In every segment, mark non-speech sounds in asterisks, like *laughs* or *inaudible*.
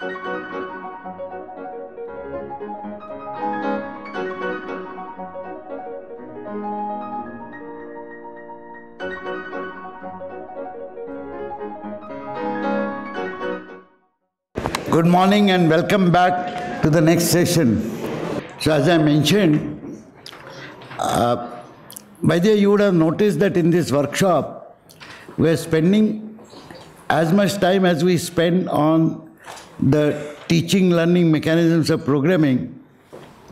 Good morning and welcome back to the next session. So, as I mentioned, uh, by the way, you would have noticed that in this workshop, we are spending as much time as we spend on the teaching learning mechanisms of programming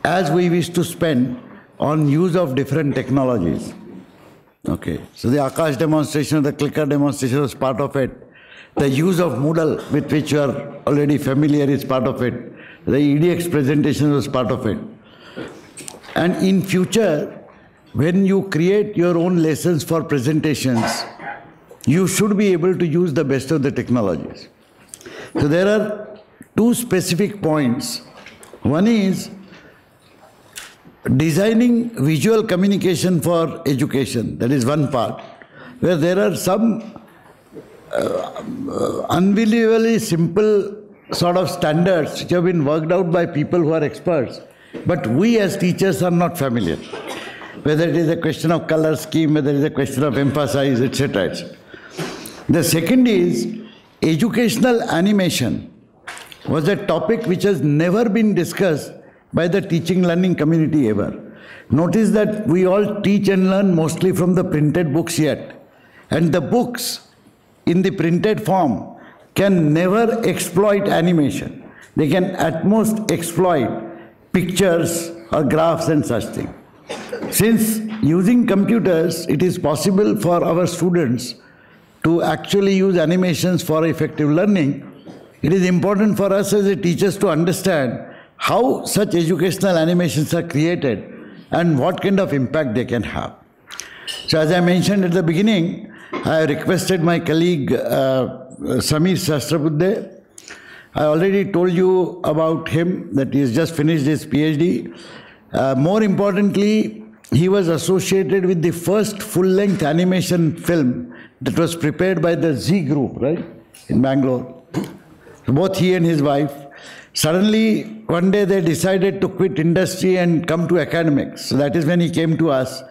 as we wish to spend on use of different technologies. Okay, so the Akash demonstration, the clicker demonstration was part of it. The use of Moodle, with which you are already familiar, is part of it. The EDX presentation was part of it. And in future, when you create your own lessons for presentations, you should be able to use the best of the technologies. So there are two specific points. One is designing visual communication for education. That is one part, where there are some uh, unbelievably simple sort of standards which have been worked out by people who are experts, but we as teachers are not familiar. Whether it is a question of color scheme, whether it is a question of emphasis, etc. etc. The second is educational animation was a topic which has never been discussed by the teaching learning community ever. Notice that we all teach and learn mostly from the printed books yet. And the books in the printed form can never exploit animation. They can at most exploit pictures or graphs and such things. Since using computers, it is possible for our students to actually use animations for effective learning, it is important for us as teachers to understand how such educational animations are created and what kind of impact they can have. So as I mentioned at the beginning, I requested my colleague uh, Sameer Sahasrabudhe. I already told you about him that he has just finished his PhD. Uh, more importantly, he was associated with the first full-length animation film that was prepared by the Z Group, right, in Bangalore. Both he and his wife. Suddenly, one day they decided to quit industry and come to academics. So that is when he came to us.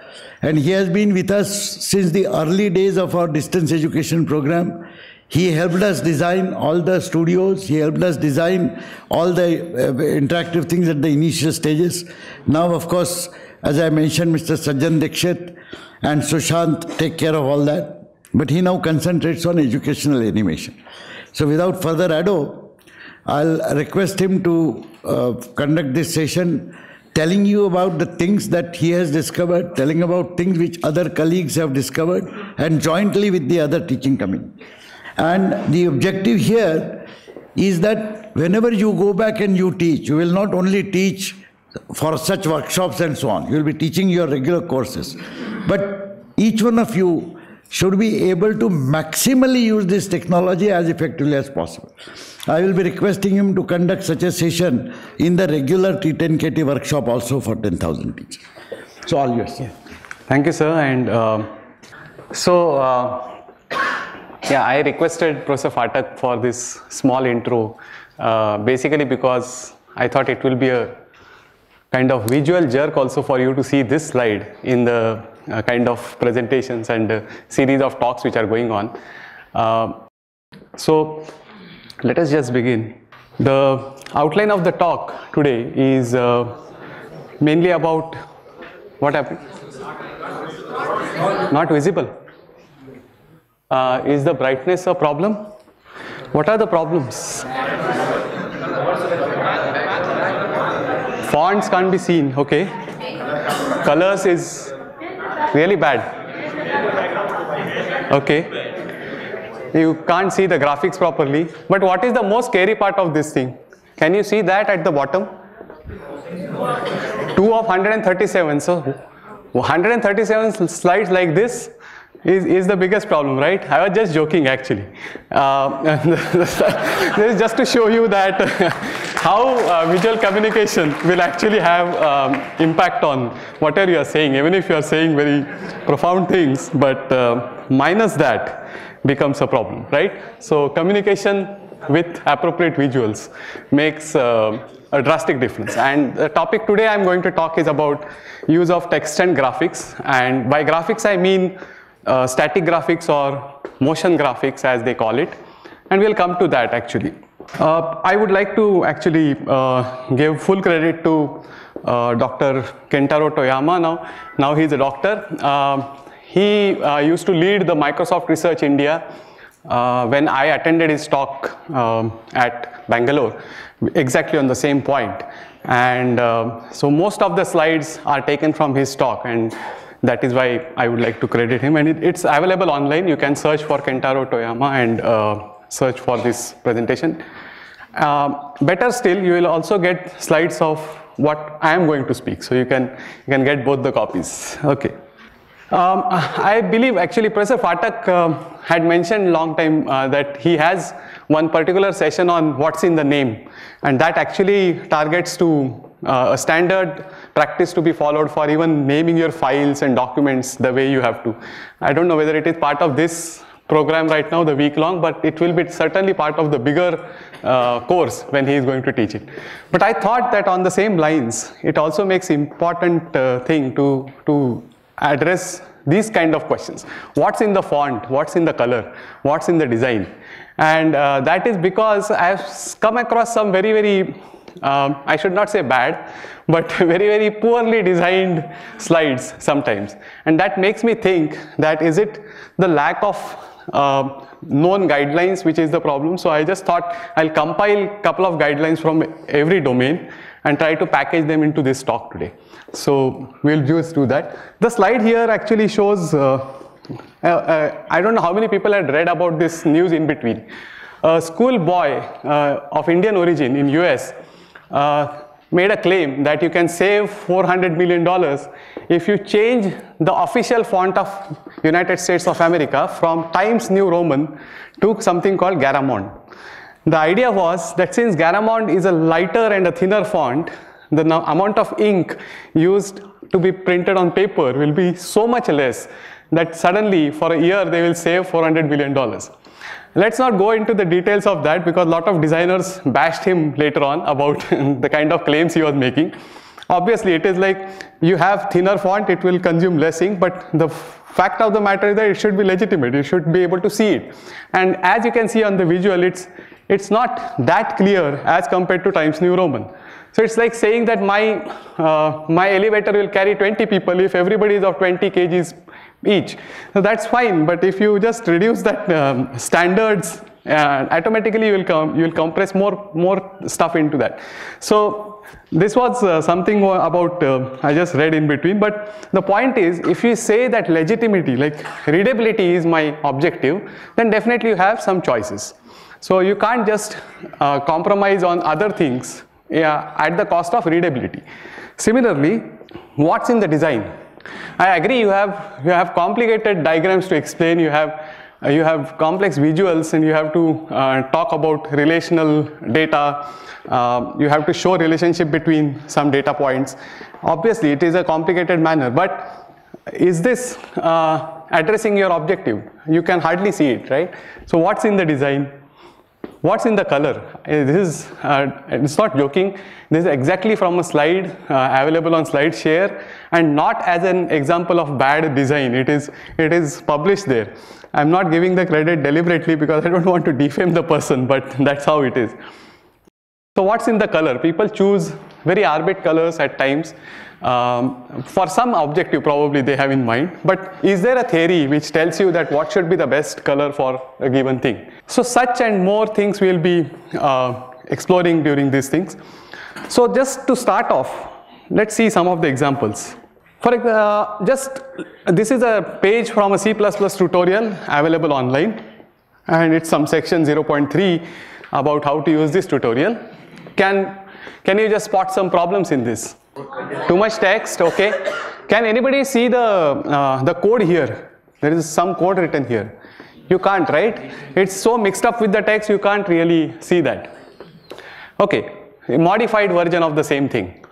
And he has been with us since the early days of our distance education program. He helped us design all the studios. He helped us design all the uh, interactive things at the initial stages. Now, of course, as I mentioned, Mr. Sajjan Dikshit and Sushant take care of all that. But he now concentrates on educational animation. So without further ado, I'll request him to uh, conduct this session telling you about the things that he has discovered, telling about things which other colleagues have discovered, and jointly with the other teaching community. And the objective here is that whenever you go back and you teach, you will not only teach for such workshops and so on, you will be teaching your regular courses. But each one of you should be able to maximally use this technology as effectively as possible. I will be requesting him to conduct such a session in the regular T10KT workshop also for 10,000 teachers. So all yours. Yeah. Thank you, sir. And uh, so, uh, yeah, I requested Professor Phatak for this small intro, uh, basically because I thought it will be a kind of visual jerk also for you to see this slide in the kind of presentations and uh, series of talks which are going on. Uh, so let us just begin. The outline of the talk today is uh, mainly about what happened? Not visible. Uh, is the brightness a problem? What are the problems? Fonts can't be seen, okay. Colors is really bad. Okay. You can't see the graphics properly. But what is the most scary part of this thing? Can you see that at the bottom? 2 of 137. So 137 slides like this is, is the biggest problem, right? I was just joking actually. Uh, *laughs* this is just to show you that *laughs* how uh, visual communication will actually have um, impact on whatever you are saying, even if you are saying very profound things, but uh, minus that becomes a problem, right? So communication with appropriate visuals makes uh, a drastic difference. And the topic today I'm going to talk is about use of text and graphics. And by graphics I mean uh, static graphics or motion graphics as they call it. And we'll come to that actually. Uh, I would like to actually uh, give full credit to uh, Dr. Kentaro Toyama now. Now he's a doctor. Uh, he uh, used to lead the Microsoft Research India when I attended his talk um, at Bangalore, exactly on the same point. And so most of the slides are taken from his talk and that is why I would like to credit him. And it, it's available online. You can search for Kentaro Toyama and uh, search for this presentation. Um, better still, you will also get slides of what I am going to speak. So you can, you can get both the copies. Okay. Um, I believe actually Professor Phatak uh, had mentioned long time uh, that he has one particular session on what's in the name and that actually targets to uh, a standard practice to be followed for even naming your files and documents the way you have to. I don't know whether it is part of this program right now, the week long, but it will be certainly part of the bigger uh, course when he is going to teach it. But I thought that on the same lines, it also makes important uh, thing to, to address these kind of questions. What's in the font? What's in the color? What's in the design? And uh, that is because I've come across some very, very, um, I should not say bad, but *laughs* very, very poorly designed slides sometimes. And that makes me think that is it the lack of uh, known guidelines which is the problem. So I just thought I'll compile couple of guidelines from every domain and try to package them into this talk today. So we'll just do that. The slide here actually shows, uh, uh, uh, I don't know how many people had read about this news in between. A school boy uh, of Indian origin in US uh, made a claim that you can save 400 million dollars if you change the official font of United States of America from Times New Roman to something called Garamond. The idea was that since Garamond is a lighter and a thinner font, the amount of ink used to be printed on paper will be so much less that suddenly for a year they will save 400 million dollars. Let's not go into the details of that because a lot of designers bashed him later on about *laughs* the kind of claims he was making. Obviously, it is like you have thinner font, it will consume less ink, but the fact of the matter is that it should be legitimate. You should be able to see it. And as you can see on the visual, it's, it's not that clear as compared to Times New Roman. So it's like saying that my, uh, my elevator will carry 20 people if everybody is of 20 kgs each. So that's fine, but if you just reduce that um, standards, uh, automatically you will, com you will compress more, more stuff into that. So this was uh, something about, uh, I just read in between, but the point is, if you say that legitimacy, like readability is my objective, then definitely you have some choices. So you can't just uh, compromise on other things yeah, at the cost of readability. Similarly, what's in the design? I agree you have, you have complicated diagrams to explain, you have, you have complex visuals and you have to uh, talk about relational data, uh, you have to show relationship between some data points. Obviously it is a complicated manner but is this uh, addressing your objective? You can hardly see it, right? So what's in the design? What's in the color? Uh, this is, uh, it's not joking, this is exactly from a slide uh, available on SlideShare and not as an example of bad design. It is, it is published there. I'm not giving the credit deliberately because I don't want to defame the person, but that's how it is. So what's in the color? People choose very arbit colors at times. Um, for some objective probably they have in mind, but is there a theory which tells you that what should be the best color for a given thing? So such and more things we'll be uh, exploring during these things. So just to start off, let's see some of the examples. For uh, just, this is a page from a C++ tutorial available online and it's some section 0.3 about how to use this tutorial. Can, can you just spot some problems in this? Too much text, okay. Can anybody see the, uh, the code here? There is some code written here. You can't, right? It's so mixed up with the text, you can't really see that. Okay, a modified version of the same thing.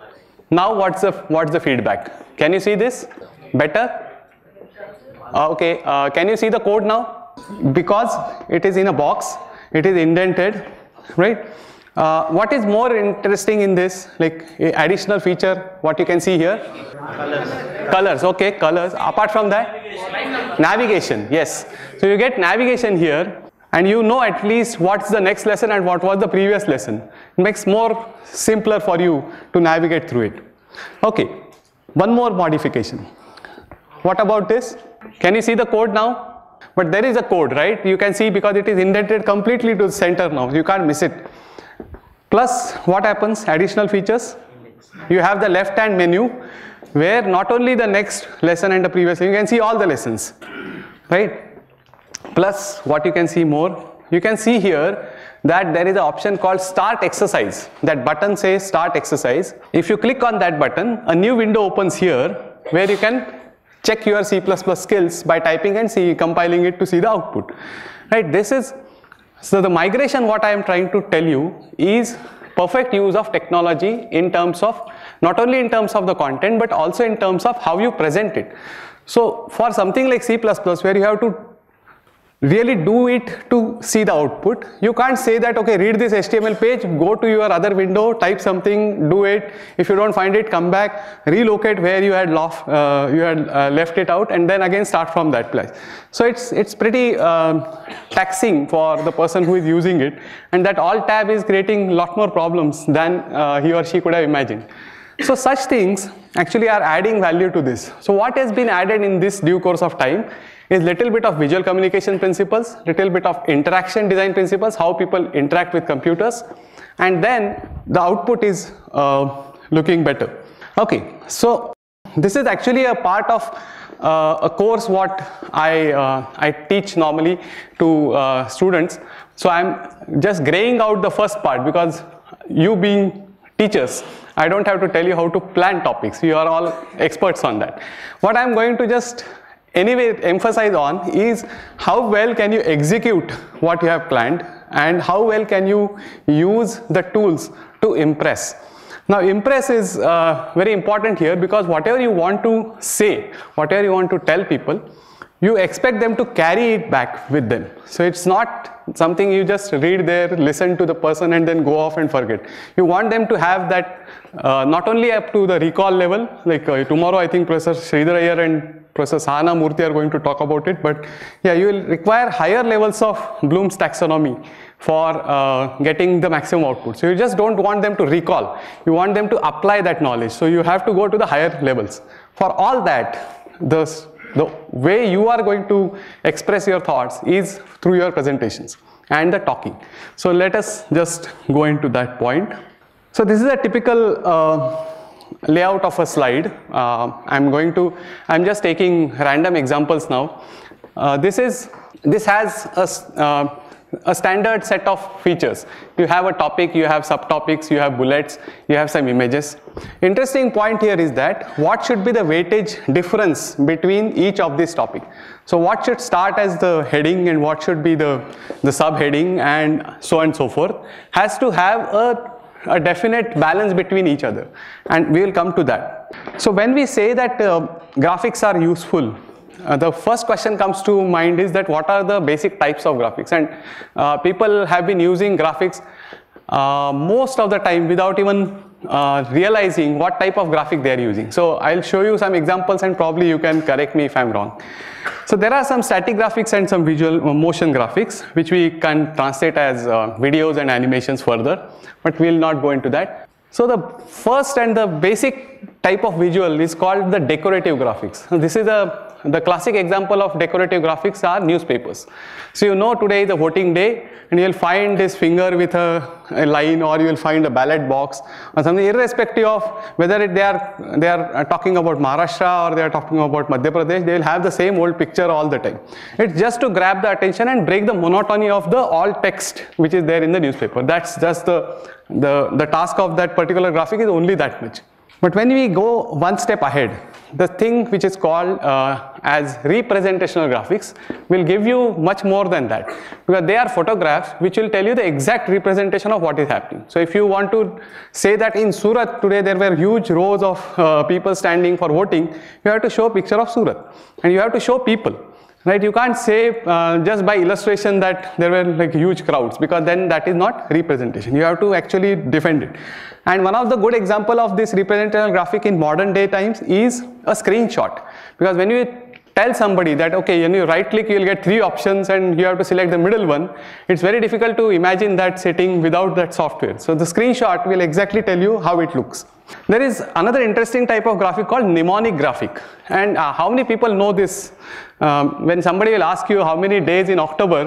Now what's the, what's the feedback? Can you see this? Better? Uh, okay, uh, can you see the code now? Because it is in a box, it is indented, right? Uh, what is more interesting in this, like additional feature, what you can see here? Colors. Colors, okay, colors. Apart from that, navigation, yes. So you get navigation here and you know at least what's the next lesson and what was the previous lesson. It makes more simpler for you to navigate through it. Okay, one more modification. What about this? Can you see the code now? But there is a code, right? You can see because it is indented completely to the center now. You can't miss it. Plus, what happens? Additional features. You have the left hand menu where not only the next lesson and the previous, you can see all the lessons, right? Plus, what you can see more, you can see here that there is an option called start exercise. That button says start exercise. If you click on that button, a new window opens here where you can check your C++ skills by typing and see compiling it to see the output. Right, this is, so the migration what I am trying to tell you is perfect use of technology in terms of, not only in terms of the content but also in terms of how you present it. So for something like C++ where you have to really do it to see the output. You can't say that, okay, read this HTML page, go to your other window, type something, do it. If you don't find it, come back, relocate where you had, uh, you had uh, left it out and then again start from that place. So it's, it's pretty uh, taxing for the person who is using it and that alt tab is creating a lot more problems than uh, he or she could have imagined. So such things actually are adding value to this. So what has been added in this due course of time is little bit of visual communication principles, little bit of interaction design principles, how people interact with computers, and then the output is uh, looking better. Okay, so this is actually a part of uh, a course what I, uh, I teach normally to uh, students. So I'm just graying out the first part because you being teachers, I don't have to tell you how to plan topics. You are all experts on that. What I'm going to just anyway emphasize on is how well can you execute what you have planned and how well can you use the tools to impress. Now impress is uh, very important here because whatever you want to say, whatever you want to tell people, you expect them to carry it back with them. So it's not something you just read there, listen to the person and then go off and forget. You want them to have that uh, not only up to the recall level, like uh, tomorrow I think Professor Sridhar Iyer and Professor Sahana Murthy are going to talk about it, but yeah, you will require higher levels of Bloom's taxonomy for uh, getting the maximum output. So you just don't want them to recall, you want them to apply that knowledge. So you have to go to the higher levels. For all that, the, the way you are going to express your thoughts is through your presentations and the talking. So let us just go into that point. So this is a typical uh, layout of a slide. Uh, I'm going to, I'm just taking random examples now. Uh, this is, this has a, uh, a standard set of features. You have a topic, you have subtopics, you have bullets, you have some images. Interesting point here is that what should be the weightage difference between each of these topic. So what should start as the heading and what should be the, the subheading and so on and so forth has to have a a definite balance between each other and we will come to that. So when we say that uh, graphics are useful, uh, the first question comes to mind is that what are the basic types of graphics and uh, people have been using graphics uh, most of the time without even uh, realizing what type of graphic they are using. So I'll show you some examples and probably you can correct me if I'm wrong. So there are some static graphics and some visual uh, motion graphics which we can translate as uh, videos and animations further but we'll not go into that. So the first and the basic type of visual is called the decorative graphics. This is a the classic example of decorative graphics are newspapers. So you know today is the voting day and you'll find this finger with a, a, line or you will find a ballot box or something irrespective of whether it, they are they are uh, talking about Maharashtra or they are talking about Madhya Pradesh, they will have the same old picture all the time. It's just to grab the attention and break the monotony of the all text which is there in the newspaper. That's just the, the, the task of that particular graphic is only that much. But when we go one step ahead, the thing which is called uh, as representational graphics will give you much more than that. Because they are photographs which will tell you the exact representation of what is happening. So if you want to say that in Surat today there were huge rows of uh, people standing for voting, you have to show a picture of Surat. And you have to show people right? You can't say uh, just by illustration that there were like huge crowds because then that is not representation. You have to actually defend it. And one of the good example of this representational graphic in modern day times is a screenshot because when you tell somebody that okay when you right click you'll get three options and you have to select the middle one it's very difficult to imagine that setting without that software so the screenshot will exactly tell you how it looks there is another interesting type of graphic called mnemonic graphic and uh, how many people know this um, when somebody will ask you how many days in october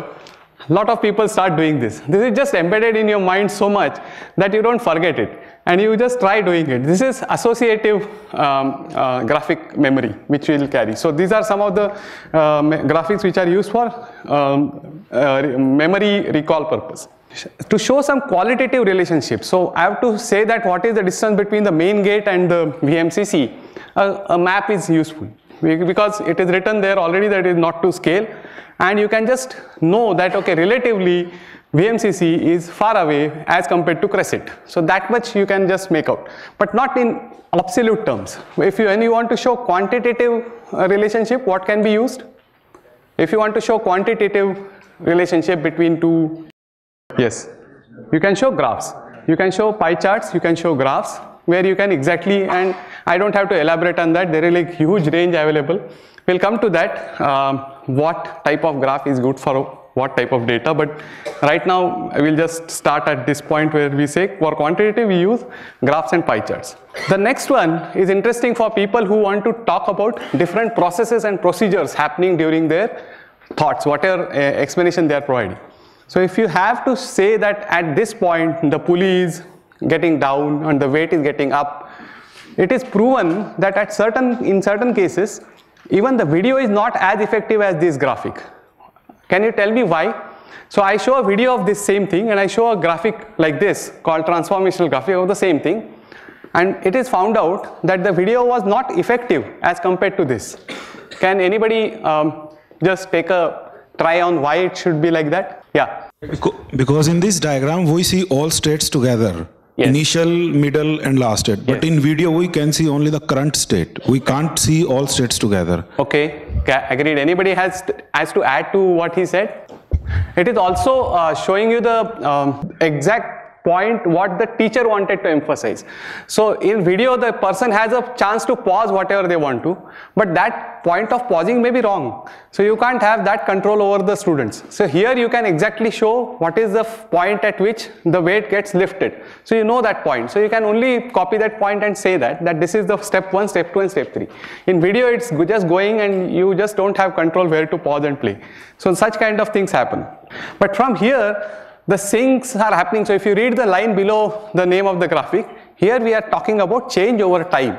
a lot of people start doing this. This is just embedded in your mind so much that you don't forget it and you just try doing it. This is associative um, uh, graphic memory which we will carry. So these are some of the uh, graphics which are used for um, uh, memory recall purpose. To show some qualitative relationship, so I have to say that what is the distance between the main gate and the VMCC, a map is useful because it is written there already that it is not to scale and you can just know that okay relatively VMCC is far away as compared to Crescent. So that much you can just make out, but not in absolute terms. If you, when you want to show quantitative uh, relationship, what can be used? If you want to show quantitative relationship between two, yes, you can show graphs. You can show pie charts, you can show graphs where you can exactly, and I don't have to elaborate on that, there is like huge range available. We'll come to that, um, what type of graph is good for what type of data, but right now I will just start at this point where we say for quantitative we use graphs and pie charts. The next one is interesting for people who want to talk about different processes and procedures happening during their thoughts, whatever uh, explanation they are providing. So if you have to say that at this point the pulley is getting down and the weight is getting up, it is proven that at certain in certain cases even the video is not as effective as this graphic. Can you tell me why? So I show a video of this same thing and I show a graphic like this called transformational graphic of the same thing and it is found out that the video was not effective as compared to this. Can anybody um, just take a try on why it should be like that? Yeah. Because in this diagram we see all states together. Yes. Initial, middle and last state. But yes. in video we can see only the current state. We can't see all states together. Okay, agreed. Anybody has has to add to what he said? It is also uh, showing you the um, exact point what the teacher wanted to emphasize. So in video the person has a chance to pause whatever they want to but that point of pausing may be wrong. So you can't have that control over the students. So here you can exactly show what is the point at which the weight gets lifted. So you know that point. So you can only copy that point and say that that this is the step 1, step 2 and step 3. In video it's just going and you just don't have control where to pause and play. So such kind of things happen. But from here the syncs are happening. So if you read the line below the name of the graphic, here we are talking about change over time.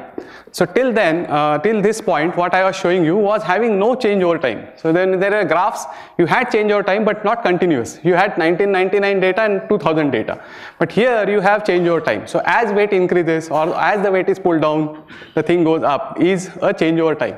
So till then, uh, till this point, what I was showing you was having no change over time. So then there are graphs, you had change over time, but not continuous. You had 1999 data and 2000 data. But here you have change over time. So as weight increases or as the weight is pulled down, the thing goes up is a change over time.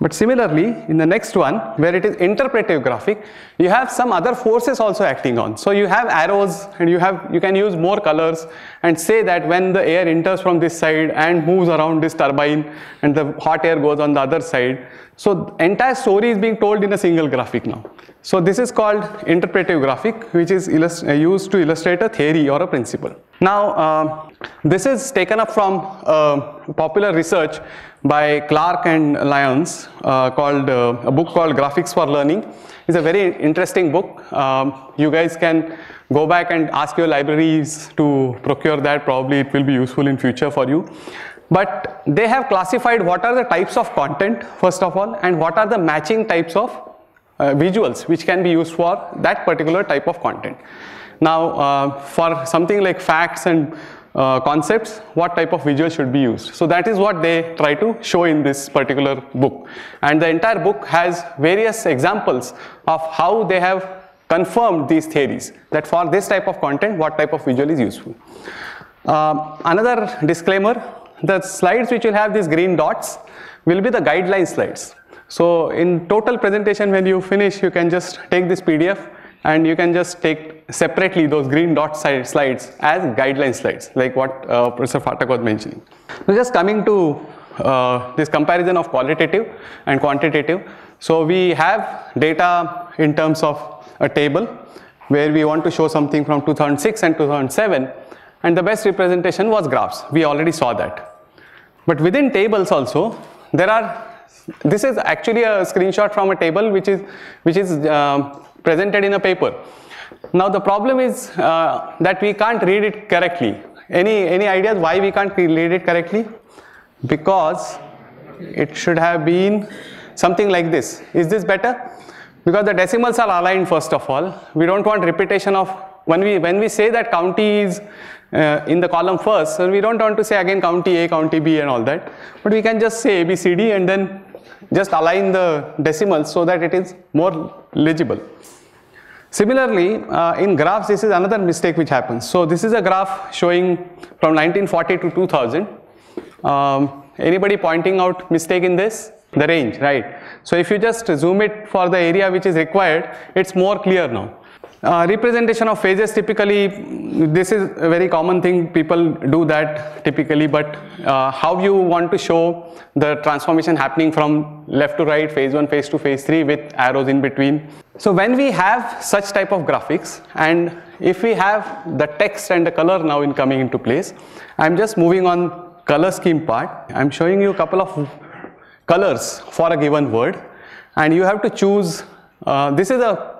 But similarly, in the next one, where it is interpretive graphic, you have some other forces also acting on. So you have arrows and you have you can use more colors and say that when the air enters from this side and moves around this turbine and the hot air goes on the other side. So entire story is being told in a single graphic now. So this is called interpretive graphic, which is used to illustrate a theory or a principle. Now, uh, this is taken up from uh, popular research by Clark and Lyons uh, called uh, a book called Graphics for Learning. It's a very interesting book. Um, you guys can go back and ask your libraries to procure that. Probably it will be useful in future for you. But they have classified what are the types of content, first of all, and what are the matching types of uh, visuals which can be used for that particular type of content. Now, uh, for something like facts and uh, concepts, what type of visual should be used. So that is what they try to show in this particular book. And the entire book has various examples of how they have confirmed these theories that for this type of content, what type of visual is useful. Uh, another disclaimer, the slides which will have these green dots will be the guideline slides. So in total presentation when you finish, you can just take this PDF and you can just take separately those green dot slides as guideline slides like what uh, Professor Phatak was mentioning. So just coming to uh, this comparison of qualitative and quantitative. So we have data in terms of a table where we want to show something from 2006 and 2007 and the best representation was graphs. We already saw that. But within tables also, there are, this is actually a screenshot from a table which is, which is uh, presented in a paper. Now the problem is uh, that we can't read it correctly. Any, any ideas why we can't read it correctly? Because it should have been something like this. Is this better? Because the decimals are aligned first of all. We don't want repetition of, when we, when we say that county is uh, in the column first, so we don't want to say again county A, county B and all that. But we can just say A, B, C, D and then just align the decimals so that it is more legible. Similarly, uh, in graphs, this is another mistake which happens. So this is a graph showing from 1940 to 2000. Um, anybody pointing out mistake in this? The range, right. So if you just zoom it for the area which is required, it's more clear now. Uh, representation of phases typically this is a very common thing people do that typically but uh, how you want to show the transformation happening from left to right phase 1 phase 2 phase 3 with arrows in between so when we have such type of graphics and if we have the text and the color now in coming into place i'm just moving on color scheme part. I'm showing you a couple of colors for a given word. And you have to choose uh, this is a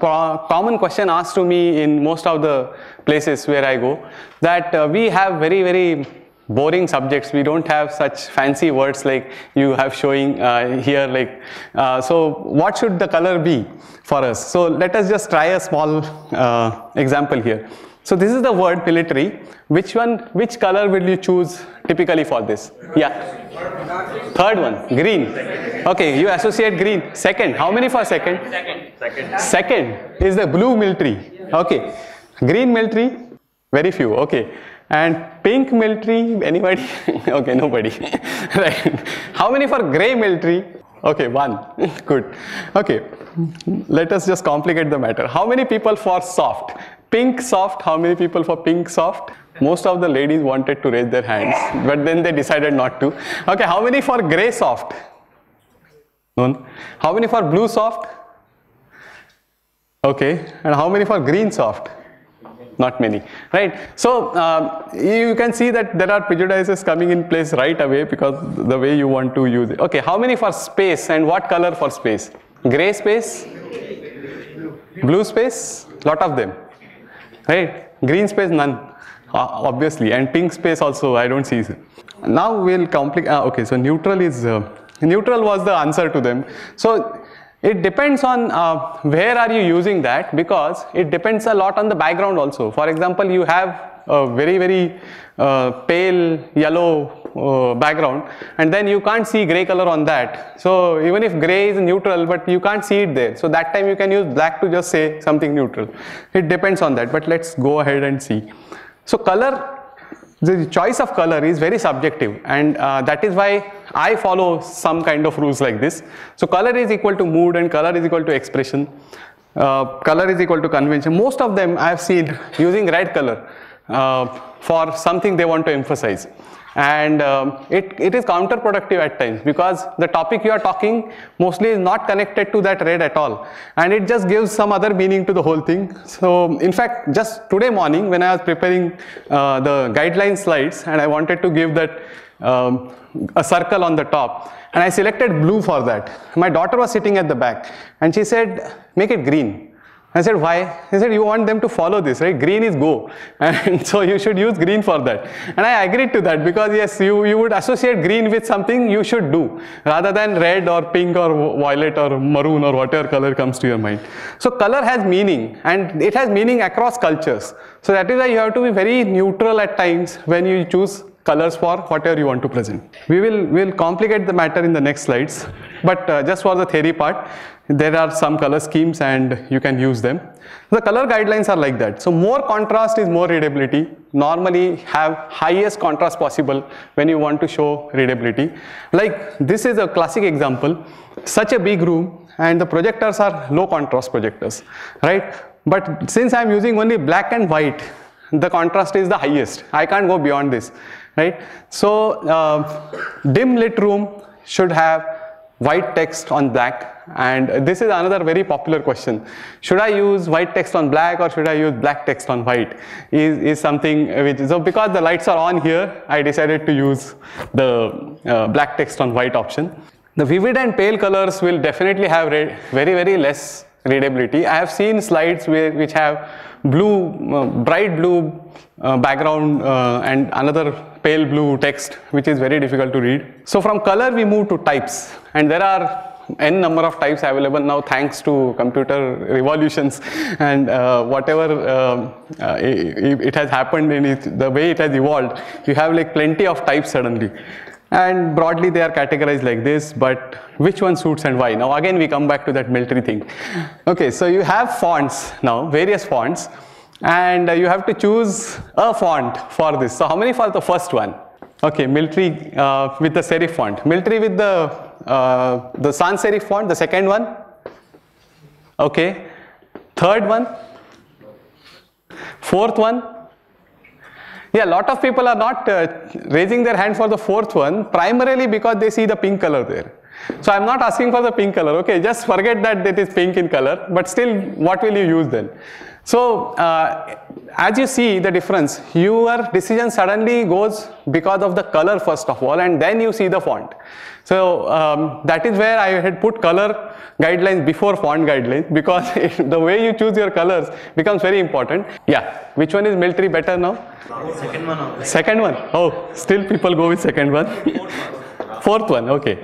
common question asked to me in most of the places where I go that uh, we have very very boring subjects we don't have such fancy words like you have showing uh, here like uh, so what should the color be for us so let us just try a small uh, example here so this is the word military which one which color will you choose typically for this yeah Third one, green. Okay, you associate green. Second, how many for second? Second. Second. Second is the blue military. Okay. Green military, very few. Okay. And pink military, anybody? *laughs* okay, nobody. *laughs* right. How many for grey military? Okay, one. *laughs* Good. Okay. Let us just complicate the matter. How many people for soft? Pink soft, how many people for pink soft? Most of the ladies wanted to raise their hands, but then they decided not to. Okay, how many for grey soft? None. How many for blue soft? Okay, and how many for green soft? Not many, right? So uh, you can see that there are prejudices coming in place right away because the way you want to use it. Okay, how many for space and what color for space? Gray space? Blue space? Lot of them, right? Green space, none. Obviously and pink space also I don't see now we'll complicate uh, okay so neutral is uh, neutral was the answer to them so it depends on uh, where are you using that because it depends a lot on the background also. For example you have a very very uh, pale yellow uh, background and then you can't see gray color on that. So even if gray is neutral but you can't see it there. So that time you can use black to just say something neutral. It depends on that but let's go ahead and see. So color, the choice of color is very subjective and uh, that is why I follow some kind of rules like this. So color is equal to mood and color is equal to expression. Uh, color is equal to convention. Most of them I have seen *laughs* using red color uh, for something they want to emphasize and um, it, it is counterproductive at times because the topic you are talking mostly is not connected to that red at all and it just gives some other meaning to the whole thing. So in fact just today morning when I was preparing uh, the guideline slides and I wanted to give that um, a circle on the top and I selected blue for that. My daughter was sitting at the back and she said make it green I said, why? He said, you want them to follow this, right? Green is go. *laughs* And so you should use green for that. And I agreed to that because yes, you, you would associate green with something you should do rather than red or pink or violet or maroon or whatever color comes to your mind. So color has meaning and it has meaning across cultures. So that is why you have to be very neutral at times when you choose colors for whatever you want to present. We will will complicate the matter in the next slides, but uh, just for the theory part, there are some color schemes and you can use them. The color guidelines are like that. So more contrast is more readability. Normally have highest contrast possible when you want to show readability. Like this is a classic example. Such a big room and the projectors are low contrast projectors, right? But since I'm using only black and white, the contrast is the highest. I can't go beyond this, right? So uh, dim lit room should have white text on black. And this is another very popular question. Should i use white text on black or should i use black text on white? Is, is something which so because the lights are on here i decided to use the uh, black text on white option. The vivid and pale colors will definitely have very very less readability. I have seen slides where, which have blue uh, bright blue uh, background uh, and another pale blue text which is very difficult to read. So from color we move to types. And there are n number of types available now thanks to computer revolutions. *laughs* And uh, whatever uh, uh, it, has happened in it, the way it has evolved you have like plenty of types suddenly. And broadly they are categorized like this but which one suits and why? Now again we come back to that military thing. Okay so you have fonts now various fonts and uh, you have to choose a font for this. So how many for the first one? Okay, military uh, with the serif font. Military with the uh, the sans serif font. The second one. Okay. Third one. Fourth one. Yeah, a lot of people are not uh, raising their hand for the fourth one primarily because they see the pink color there. So I'm not asking for the pink color. Okay, just forget that it is pink in color. But still, what will you use then? So uh, as you see the difference, your decision suddenly goes because of the color first of all and then you see the font. So um, that is where I had put color guidelines before font guidelines *laughs* because *laughs* the way you choose your colors becomes very important. Yeah, which one is military better now? Second one. Second one. Oh, still people go with second one. Fourth one, *laughs* okay.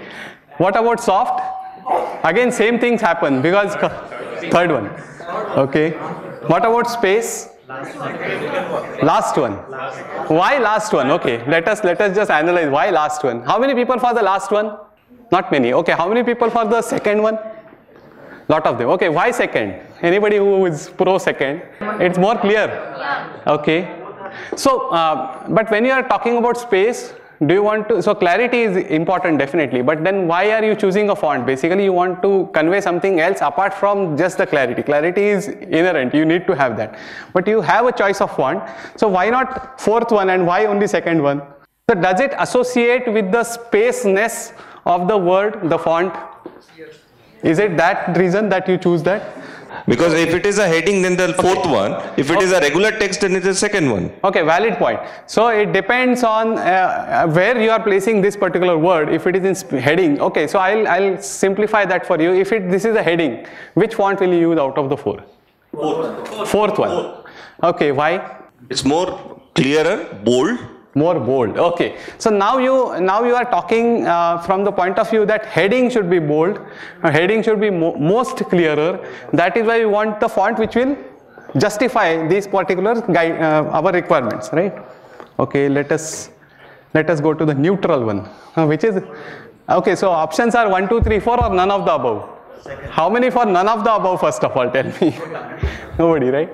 What about soft? Again same things happen because third one. Okay. What about space? Last one. Why last one? Okay, let us let us just analyze why last one. How many people for the last one? Not many. Okay, how many people for the second one? Lot of them. Okay, why second? Anybody who is pro second? It's more clear. Okay. So, uh, but when you are talking about space, do you want to so clarity is important definitely but then why are you choosing a font? Basically you want to convey something else apart from just the clarity. Clarity is inherent. You need to have that. But you have a choice of font. So why not fourth one and why only second one? So does it associate with the spaceness of the word the font? Is it that reason that you choose that because if it is a heading, then the fourth okay. one. If it okay. is a regular text, then it is the second one. Okay, valid point. So it depends on uh, where you are placing this particular word. If it is in heading, okay. So I'll I'll simplify that for you. If it this is a heading, which font will you use out of the four? Fourth. Fourth one. Okay, why? It's more clearer, bold more bold. Okay. So now you now you are talking uh, from the point of view that heading should be bold. Heading should be mo most clearer. That is why we want the font which will justify these particular guide, uh, our requirements right? Okay let us let us go to the neutral one uh, which is okay so options are 1 2 3 4 or none of the above? How many for none of the above first of all? Tell me. *laughs* Nobody right?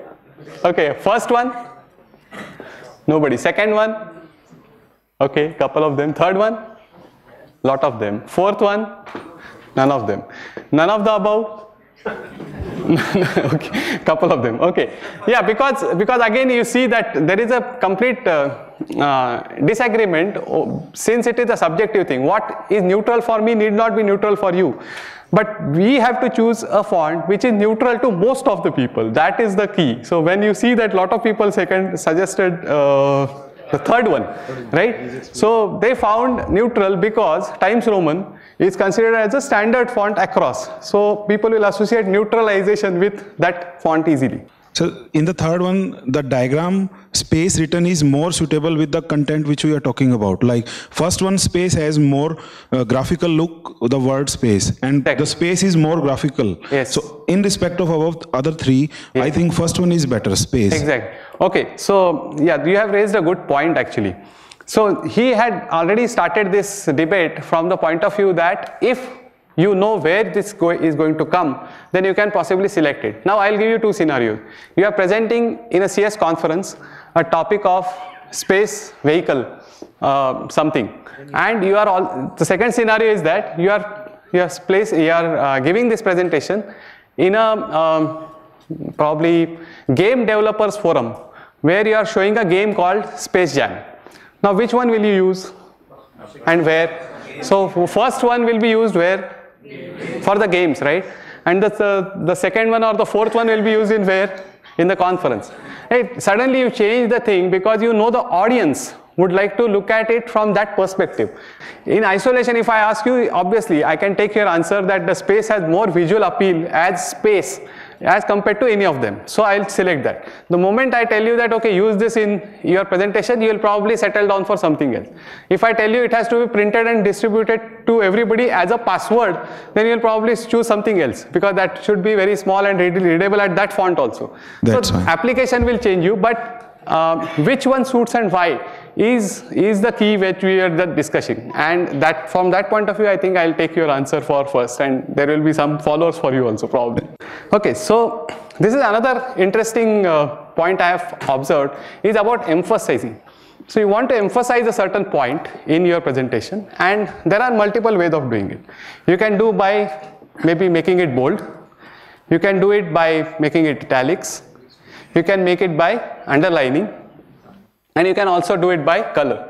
Okay first one? Nobody. Second one Okay, couple of them. Third one, lot of them. Fourth one, none of them. None of the above. *laughs* okay, couple of them. Okay, yeah, because because again you see that there is a complete uh, uh, disagreement oh, since it is a subjective thing. What is neutral for me need not be neutral for you. But we have to choose a font which is neutral to most of the people. That is the key. So when you see that lot of people second suggested. Uh, the third one, right? So they found neutral because Times Roman is considered as a standard font across. So people will associate neutralization with that font easily. So in the third one, the diagram space written is more suitable with the content which we are talking about. Like first one space has more uh, graphical look, the word space, and the space is more graphical. Yes. So in respect of above other three, yes. I think first one is better, space. Exactly. Okay. So yeah, you have raised a good point actually. So he had already started this debate from the point of view that if you know where this go is going to come, then you can possibly select it. Now I'll give you two scenarios. You are presenting in a CS conference a topic of space vehicle uh, something. And you are all the second scenario is that you are you are place you are uh, giving this presentation in a um, probably game developers forum where you are showing a game called space jam. Now which one will you use? And where? So first one will be used where For the games, right? And the, the, the second one or the fourth one will be used in where? In the conference. Right? Suddenly you change the thing because you know the audience would like to look at it from that perspective. In isolation, if I ask you, obviously I can take your answer that the space has more visual appeal as space as compared to any of them. So I'll select that. The moment I tell you that, okay, use this in your presentation, you will probably settle down for something else. If I tell you it has to be printed and distributed to everybody as a password, then you'll probably choose something else because that should be very small and readable at that font also. That's so fine. application will change you, but uh, which one suits and why is is the key which we are discussing and that from that point of view i think i'll take your answer for first. And there will be some followers for you also probably. Okay so this is another interesting uh, point i have observed is about emphasizing. So you want to emphasize a certain point in your presentation and there are multiple ways of doing it. You can do by maybe making it bold. You can do it by making it italics. You can make it by underlining and you can also do it by color.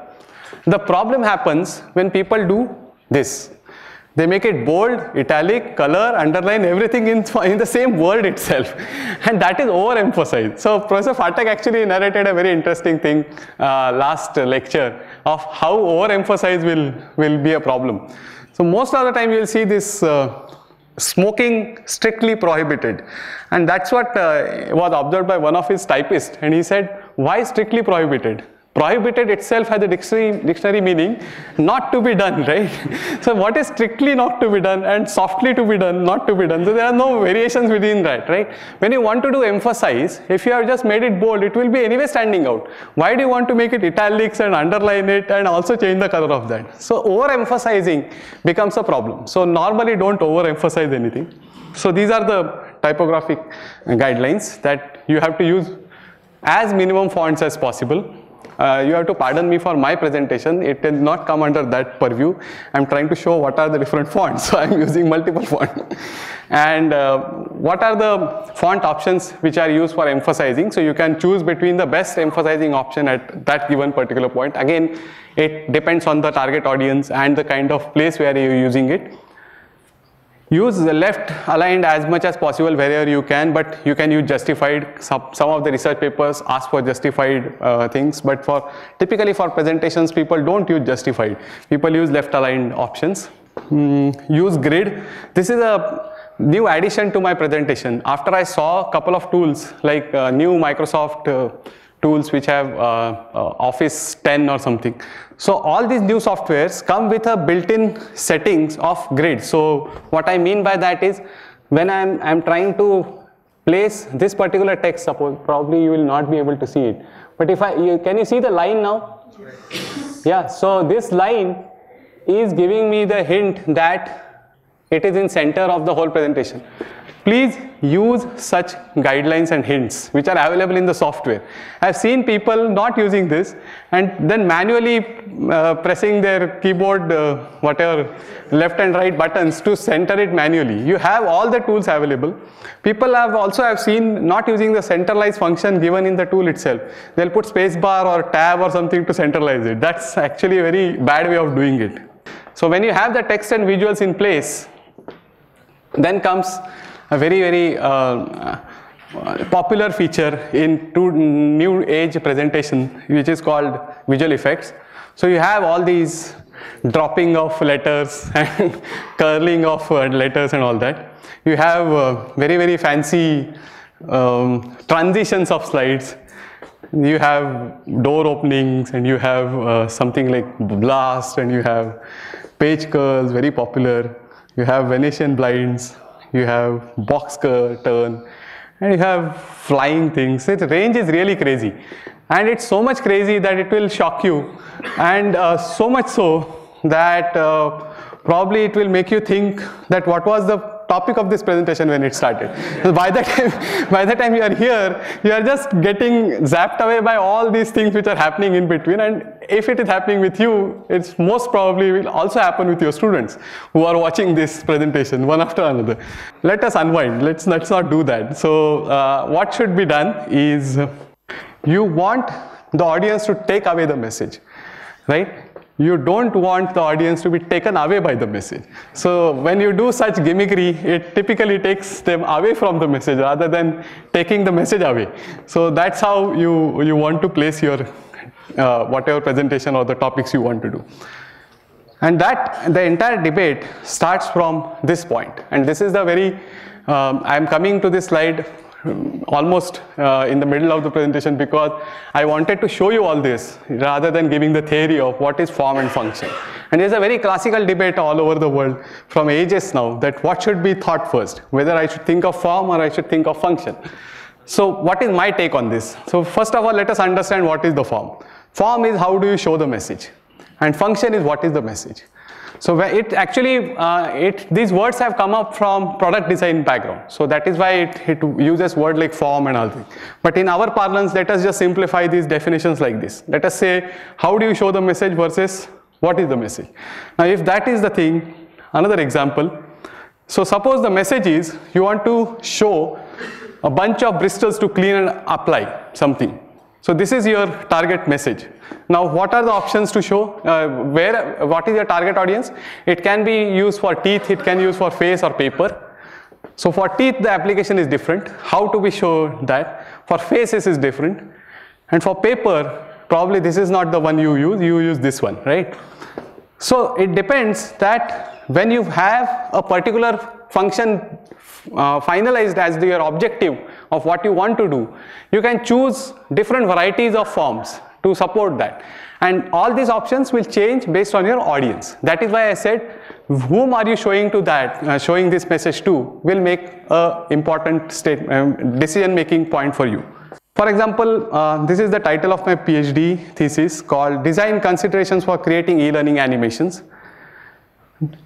The problem happens when people do this. They make it bold, italic, color, underline, everything in, *laughs* in the same word itself. *laughs* And that is overemphasized. So Professor Phatak actually narrated a very interesting thing uh, last lecture of how overemphasized will, will be a problem. So most of the time you will see this uh, smoking strictly prohibited. And that's what uh, was observed by one of his typists. And he said, why strictly prohibited? Prohibited itself has a dictionary, dictionary meaning not to be done, right? *laughs* so what is strictly not to be done and softly to be done, not to be done? So there are no variations within that, right? When you want to do emphasize, if you have just made it bold, it will be anyway standing out. Why do you want to make it italics and underline it and also change the color of that? So overemphasizing becomes a problem. So normally don't overemphasize anything. So these are the typographic guidelines that you have to use as minimum fonts as possible uh, you have to pardon me for my presentation. It will not come under that purview. I'm trying to show what are the different fonts. *laughs* So I'm using multiple fonts. and uh, what are the font options which are used for emphasizing. So you can choose between the best emphasizing option at that given particular point. Again, it depends on the target audience and the kind of place where you're using it use the left aligned as much as possible wherever you can but you can use justified. Some, some of the research papers ask for justified uh, things but for typically for presentations people don't use justified. People use left aligned options. Mm, use grid. This is a new addition to my presentation. After i saw a couple of tools like uh, new microsoft uh, tools which have uh, uh, office 10 or something so all these new softwares come with a built-in settings of grid. So what I mean by that is when I'm, I'm trying to place this particular text, suppose probably you will not be able to see it. But if I, you, can you see the line now? Yeah, so this line is giving me the hint that it is in center of the whole presentation. Please use such guidelines and hints which are available in the software. I've seen people not using this and then manually uh, pressing their keyboard uh, whatever left and right buttons to center it manually. You have all the tools available. People have also have seen not using the centralize function given in the tool itself. They'll put spacebar or tab or something to centralize it. That's actually a very bad way of doing it. So when you have the text and visuals in place, then comes a very, very uh, popular feature in two new age presentation, which is called visual effects. So you have all these dropping of letters *laughs* and curling of uh, letters and all that. You have uh, very, very fancy um, transitions of slides. You have door openings and you have uh, something like blast and you have page curls, very popular. You have Venetian blinds you have box turn, and you have flying things. Its range is really crazy. And it's so much crazy that it will shock you. And uh, so much so that uh, probably it will make you think that what was the topic of this presentation when it started. By the *laughs* time, by the time you are here, you are just getting zapped away by all these things which are happening in between. And if it is happening with you, it's most probably will also happen with your students who are watching this presentation one after another. Let us unwind. Let's let's not do that. So uh, what should be done is you want the audience to take away the message, right? You don't want the audience to be taken away by the message. So when you do such gimmickry, it typically takes them away from the message rather than taking the message away. So that's how you, you want to place your uh, whatever presentation or the topics you want to do. And that, the entire debate starts from this point. And this is the very, um, I'm coming to this slide *laughs* almost uh, in the middle of the presentation because I wanted to show you all this rather than giving the theory of what is form and function. And there's a very classical debate all over the world from ages now that what should be thought first, whether I should think of form or I should think of function. So what is my take on this? So first of all, let us understand what is the form. Form is how do you show the message and function is what is the message. So it actually, uh, it, these words have come up from product design background. So that is why it, it uses word like form and all things. But in our parlance, let us just simplify these definitions like this. Let us say, how do you show the message versus what is the message? Now if that is the thing, another example. So suppose the message is, you want to show a bunch of bristles to clean and apply something. So this is your target message. Now what are the options to show? Uh, where, what is your target audience? It can be used for teeth, it can use for face or paper. So for teeth the application is different. How to be show that? For faces is different. And for paper, probably this is not the one you use, you use this one, right? So it depends that when you have a particular function uh, finalized as your objective of what you want to do, you can choose different varieties of forms to support that. And all these options will change based on your audience. That is why I said, whom are you showing to that, uh, showing this message to, will make a important state, um, decision making point for you. For example, uh, this is the title of my PhD thesis called Design Considerations for Creating E-Learning Animations.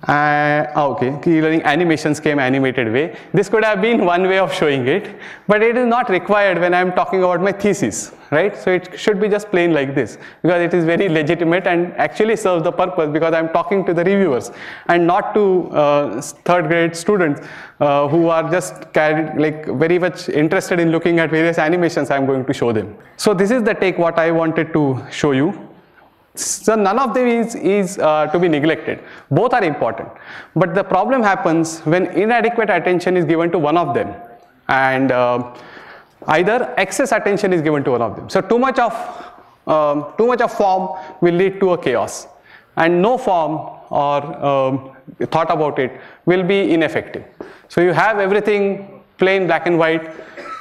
Uh, okay, e-learning animations came animated way. This could have been one way of showing it, but it is not required when I am talking about my thesis, right? So it should be just plain like this because it is very legitimate and actually serves the purpose because I am talking to the reviewers and not to uh, third grade students uh, who are just carried, like very much interested in looking at various animations I am going to show them. So this is the take what I wanted to show you. So none of them is, is uh, to be neglected. Both are important. But the problem happens when inadequate attention is given to one of them and uh, either excess attention is given to one of them. So too much of, um, too much of form will lead to a chaos and no form or um, thought about it will be ineffective. So you have everything plain black and white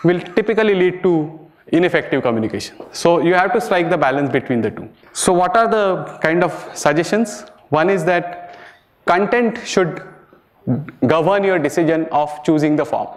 will typically lead to ineffective communication. So you have to strike the balance between the two. So what are the kind of suggestions? One is that content should govern your decision of choosing the form.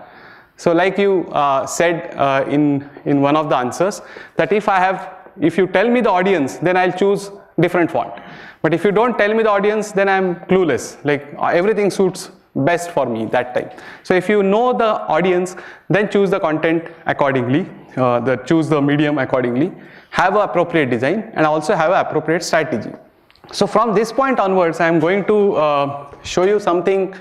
So like you uh, said uh, in, in one of the answers that if I have, if you tell me the audience, then I'll choose different font. But if you don't tell me the audience, then I'm clueless. Like uh, everything suits best for me that time. So if you know the audience, then choose the content accordingly, uh, the, choose the medium accordingly, have an appropriate design and also have an appropriate strategy. So from this point onwards, I am going to uh, show you something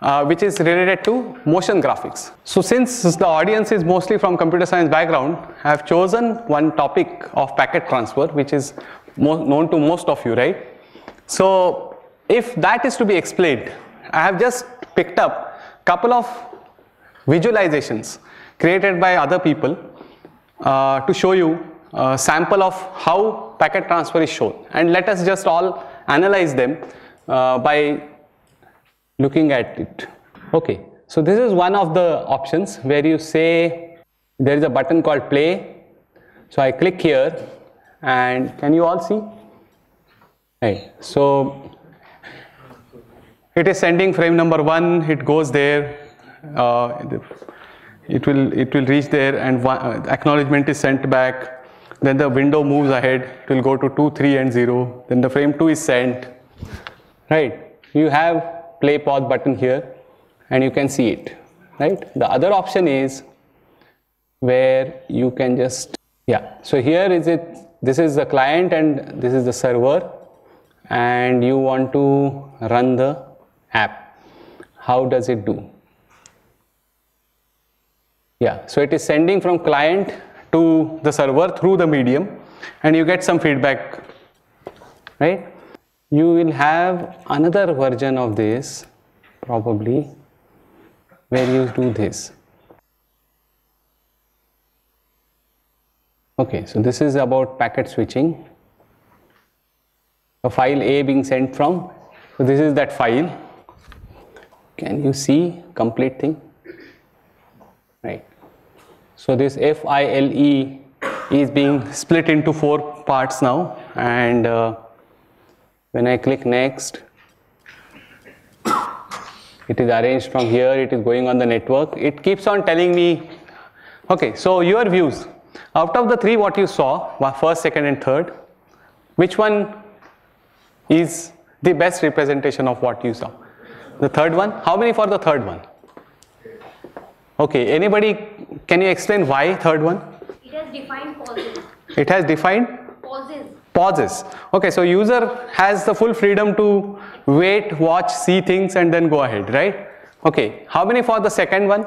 uh, which is related to motion graphics. So since the audience is mostly from computer science background, I have chosen one topic of packet transfer which is known to most of you, right? So if that is to be explained, I have just picked up couple of visualizations created by other people uh, to show you a sample of how packet transfer is shown and let us just all analyze them uh, by looking at it. Okay, so this is one of the options where you say there is a button called play. So I click here and can you all see? So it is sending frame number one, it goes there, uh, it will it will reach there and uh, acknowledgement is sent back. Then the window moves ahead. It will go to 2 3 and 0 then the frame 2 is sent. Right? You have play pause button here and you can see it. Right? The other option is where you can just yeah. So here is it. This is the client and this is the server and you want to run the app. How does it do? Yeah, so it is sending from client to the server through the medium and you get some feedback, right? you will have another version of this probably where you do this. Okay, so this is about packet switching. A file A being sent from, so this is that file. Can you see complete thing? So this FILE is being split into four parts now. And uh, when I click next it is arranged from here. It is going on the network. It keeps on telling me okay so your views. Out of the three what you saw first second and third which one is the best representation of what you saw? The third one? How many for the third one? Okay anybody can you explain why third one? It has defined pauses. it has defined Pauses. pauses. Okay so user has the full freedom to wait watch see things and then go ahead right? Okay how many for the second one?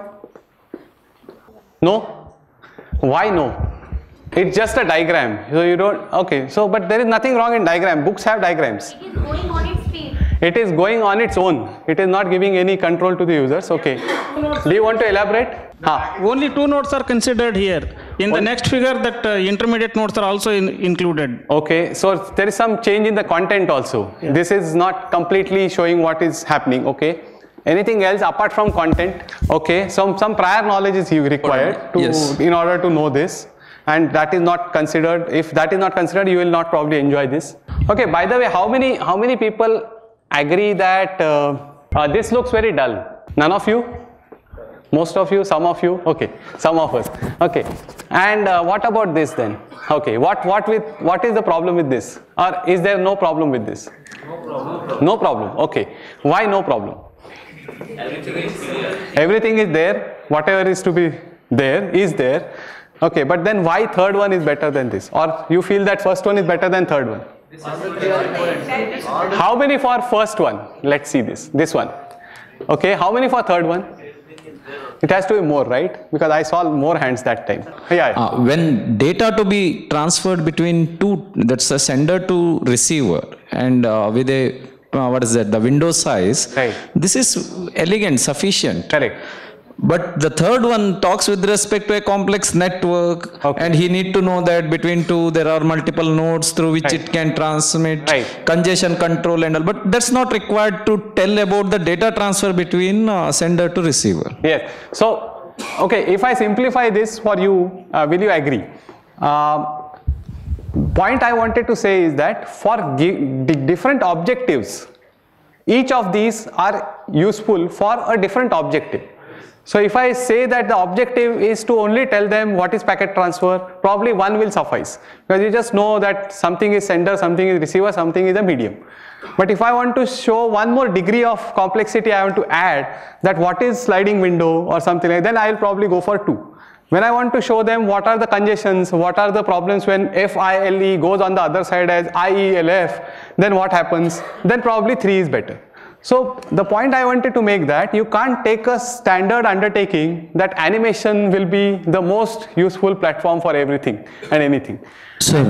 No? Why no? It's just a diagram. So you don't okay so but there is nothing wrong in diagram. Books have diagrams. It is going on its speed. it is going on its own. It is not giving any control to the users. Okay do you want to elaborate ha Only two nodes are considered here. In the next figure, that uh, intermediate nodes are also in- included. Okay, so there is some change in the content also. This is not completely showing what is happening. Okay. Anything else apart from content? Okay, some some prior knowledge is required to Yes. in order to know this, and that is not considered. If that is not considered, you will not probably enjoy this. Okay. By the way, how many how many people agree that uh, uh, this looks very dull? None of you. Most of you, some of you, okay, some of us, okay. And uh, what about this then? Okay, what what with what is the problem with this? Or is there no problem with this? No problem. No problem. Okay. Why no problem? Everything is clear. Everything is there. Whatever is to be there is there. Okay, but then why third one is better than this? Or you feel that first one is better than third one? How many for first one? Let's see this. This one. Okay, how many for third one? It has to be more, right? Because I saw more hands that time. Yeah. yeah. Uh, when data to be transferred between two, that's a sender to receiver, and uh, with a uh, what is that? The window size. Right. This is elegant, sufficient. Correct. But the third one talks with respect to a complex network, Okay. and he need to know that between two there are multiple nodes through which Right. it can transmit Right. congestion control and all. But that's not required to tell about the data transfer between uh, sender to receiver. Yes. So, okay, if I simplify this for you, uh, will you agree? Um, point I wanted to say is that for different objectives, each of these are useful for a different objective. So if I say that the objective is to only tell them what is packet transfer, probably one will suffice because you just know that something is sender, something is receiver, something is a medium. But if I want to show one more degree of complexity I want to add that what is sliding window or something like that, then I will probably go for two. When I want to show them what are the congestions, what are the problems when FILE goes on the other side as IELF, then what happens? Then probably 3 is better. So the point I wanted to make that you can't take a standard undertaking that animation will be the most useful platform for everything and anything. Sir,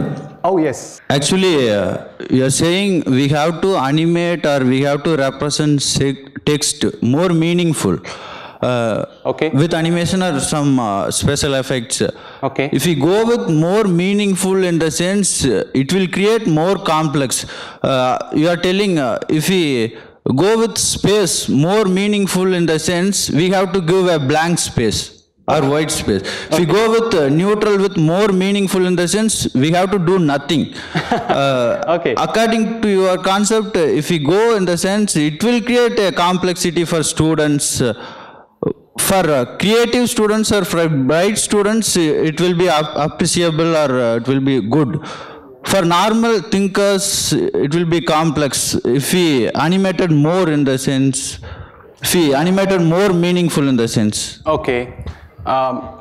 Oh yes, actually, uh, you are saying we have to animate or we have to represent text more meaningful. Uh, Okay. With animation or some uh, special effects. Okay. If we go with more meaningful in the sense, uh, it will create more complex. Uh, you are telling uh, if we go with space more meaningful in the sense, we have to give a blank space or white space. If we go with uh, neutral with more meaningful in the sense, we have to do nothing. *laughs* Uh, Okay. According to your concept, uh, if we go in the sense, it will create a complexity for students. uh, for uh, creative students or for bright students, it will be ap- appreciable or uh, it will be good. For normal thinkers, uh, it will be complex. If we animated more in the sense, if we animated more meaningful in the sense. okay. Um,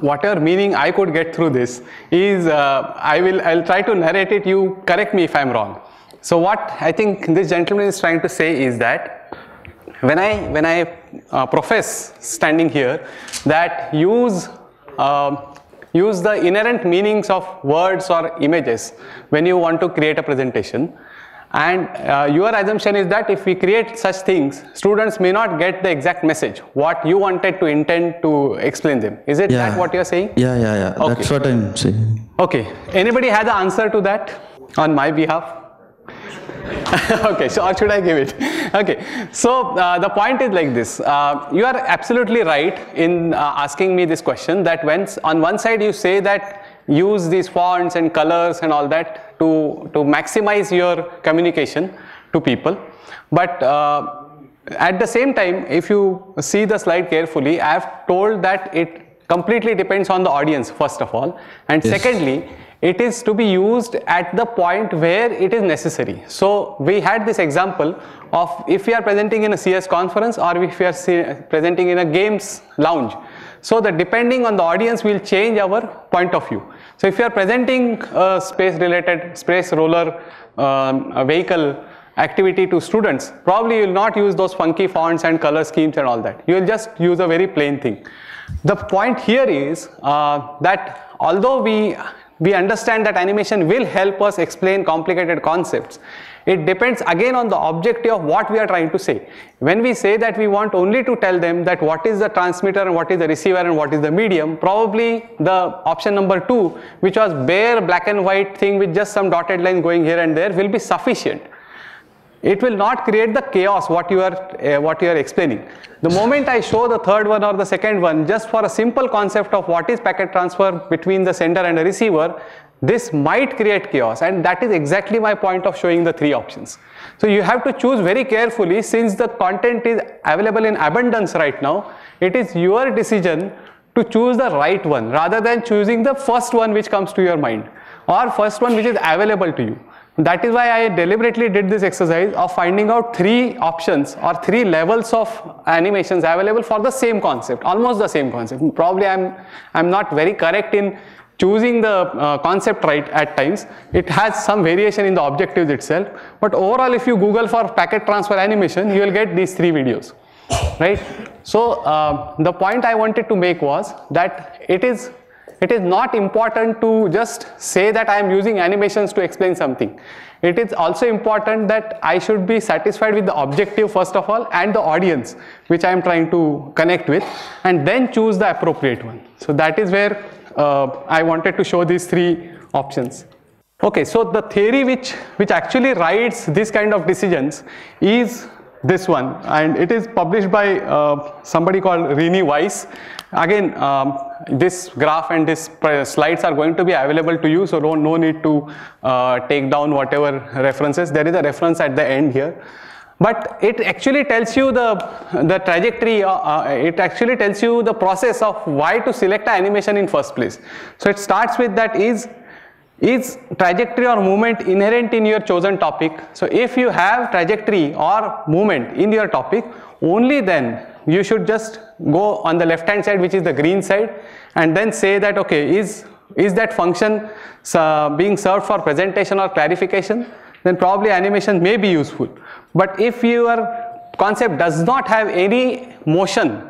whatever meaning I could get through this is uh, I will I'll try to narrate it. You correct me if I'm wrong. So what I think this gentleman is trying to say is that when I when I uh, profess standing here that use um use the inherent meanings of words or images when you want to create a presentation, and uh, your assumption is that if we create such things, students may not get the exact message, what you wanted to intend to explain them. Is it that what you're saying? Yeah, yeah, yeah. Okay. That's what I'm saying. Okay, anybody has the answer to that on my behalf? *laughs* okay, so or should I give it? *laughs* Okay, so uh, the point is like this. Uh, you are absolutely right in uh, asking me this question that when on one side you say that use these fonts and colors and all that to, to maximize your communication to people. But uh, at the same time, if you see the slide carefully, I have told that it completely depends on the audience first of all. And secondly, it is to be used at the point where it is necessary. So we had this example of if we are presenting in a CS conference or if we are presenting in a games lounge. So that depending on the audience we will change our point of view. So if you are presenting a space related space roller um, vehicle activity to students, probably you will not use those funky fonts and color schemes and all that. You will just use a very plain thing. The point here is uh, that although we we understand that animation will help us explain complicated concepts. It depends again on the objective of what we are trying to say. When we say that we want only to tell them that what is the transmitter and what is the receiver and what is the medium, probably the option number two, which was bare black and white thing with just some dotted line going here and there will be sufficient it will not create the chaos what you are uh, what you are explaining. The moment i show the third one or the second one just for a simple concept of what is packet transfer between the sender and the receiver this might create chaos. And that is exactly my point of showing the three options. So you have to choose very carefully since the content is available in abundance right now it is your decision to choose the right one rather than choosing the first one which comes to your mind or first one which is available to you that is why I deliberately did this exercise of finding out three options or three levels of animations available for the same concept, almost the same concept. Probably I'm, I'm not very correct in choosing the uh, concept right at times. It has some variation in the objectives itself. But overall, if you Google for packet transfer animation, you will get these three videos, right? So uh, the point I wanted to make was that it is it is not important to just say that I am using animations to explain something. It is also important that I should be satisfied with the objective first of all and the audience which I am trying to connect with and then choose the appropriate one. So that is where uh, I wanted to show these three options. Okay, so the theory which, which actually writes this kind of decisions is this one and it is published by uh, somebody called Rini Weiss. Again, um, this graph and this slides are going to be available to you, so don't, no need to uh, take down whatever references. There is a reference at the end here. But it actually tells you the, the trajectory, uh, uh, it actually tells you the process of why to select an animation in first place. So it starts with that is is trajectory or movement inherent in your chosen topic so if you have trajectory or movement in your topic only then you should just go on the left hand side which is the green side and then say that okay is is that function uh, being served for presentation or clarification? Then probably animation may be useful. But if your concept does not have any motion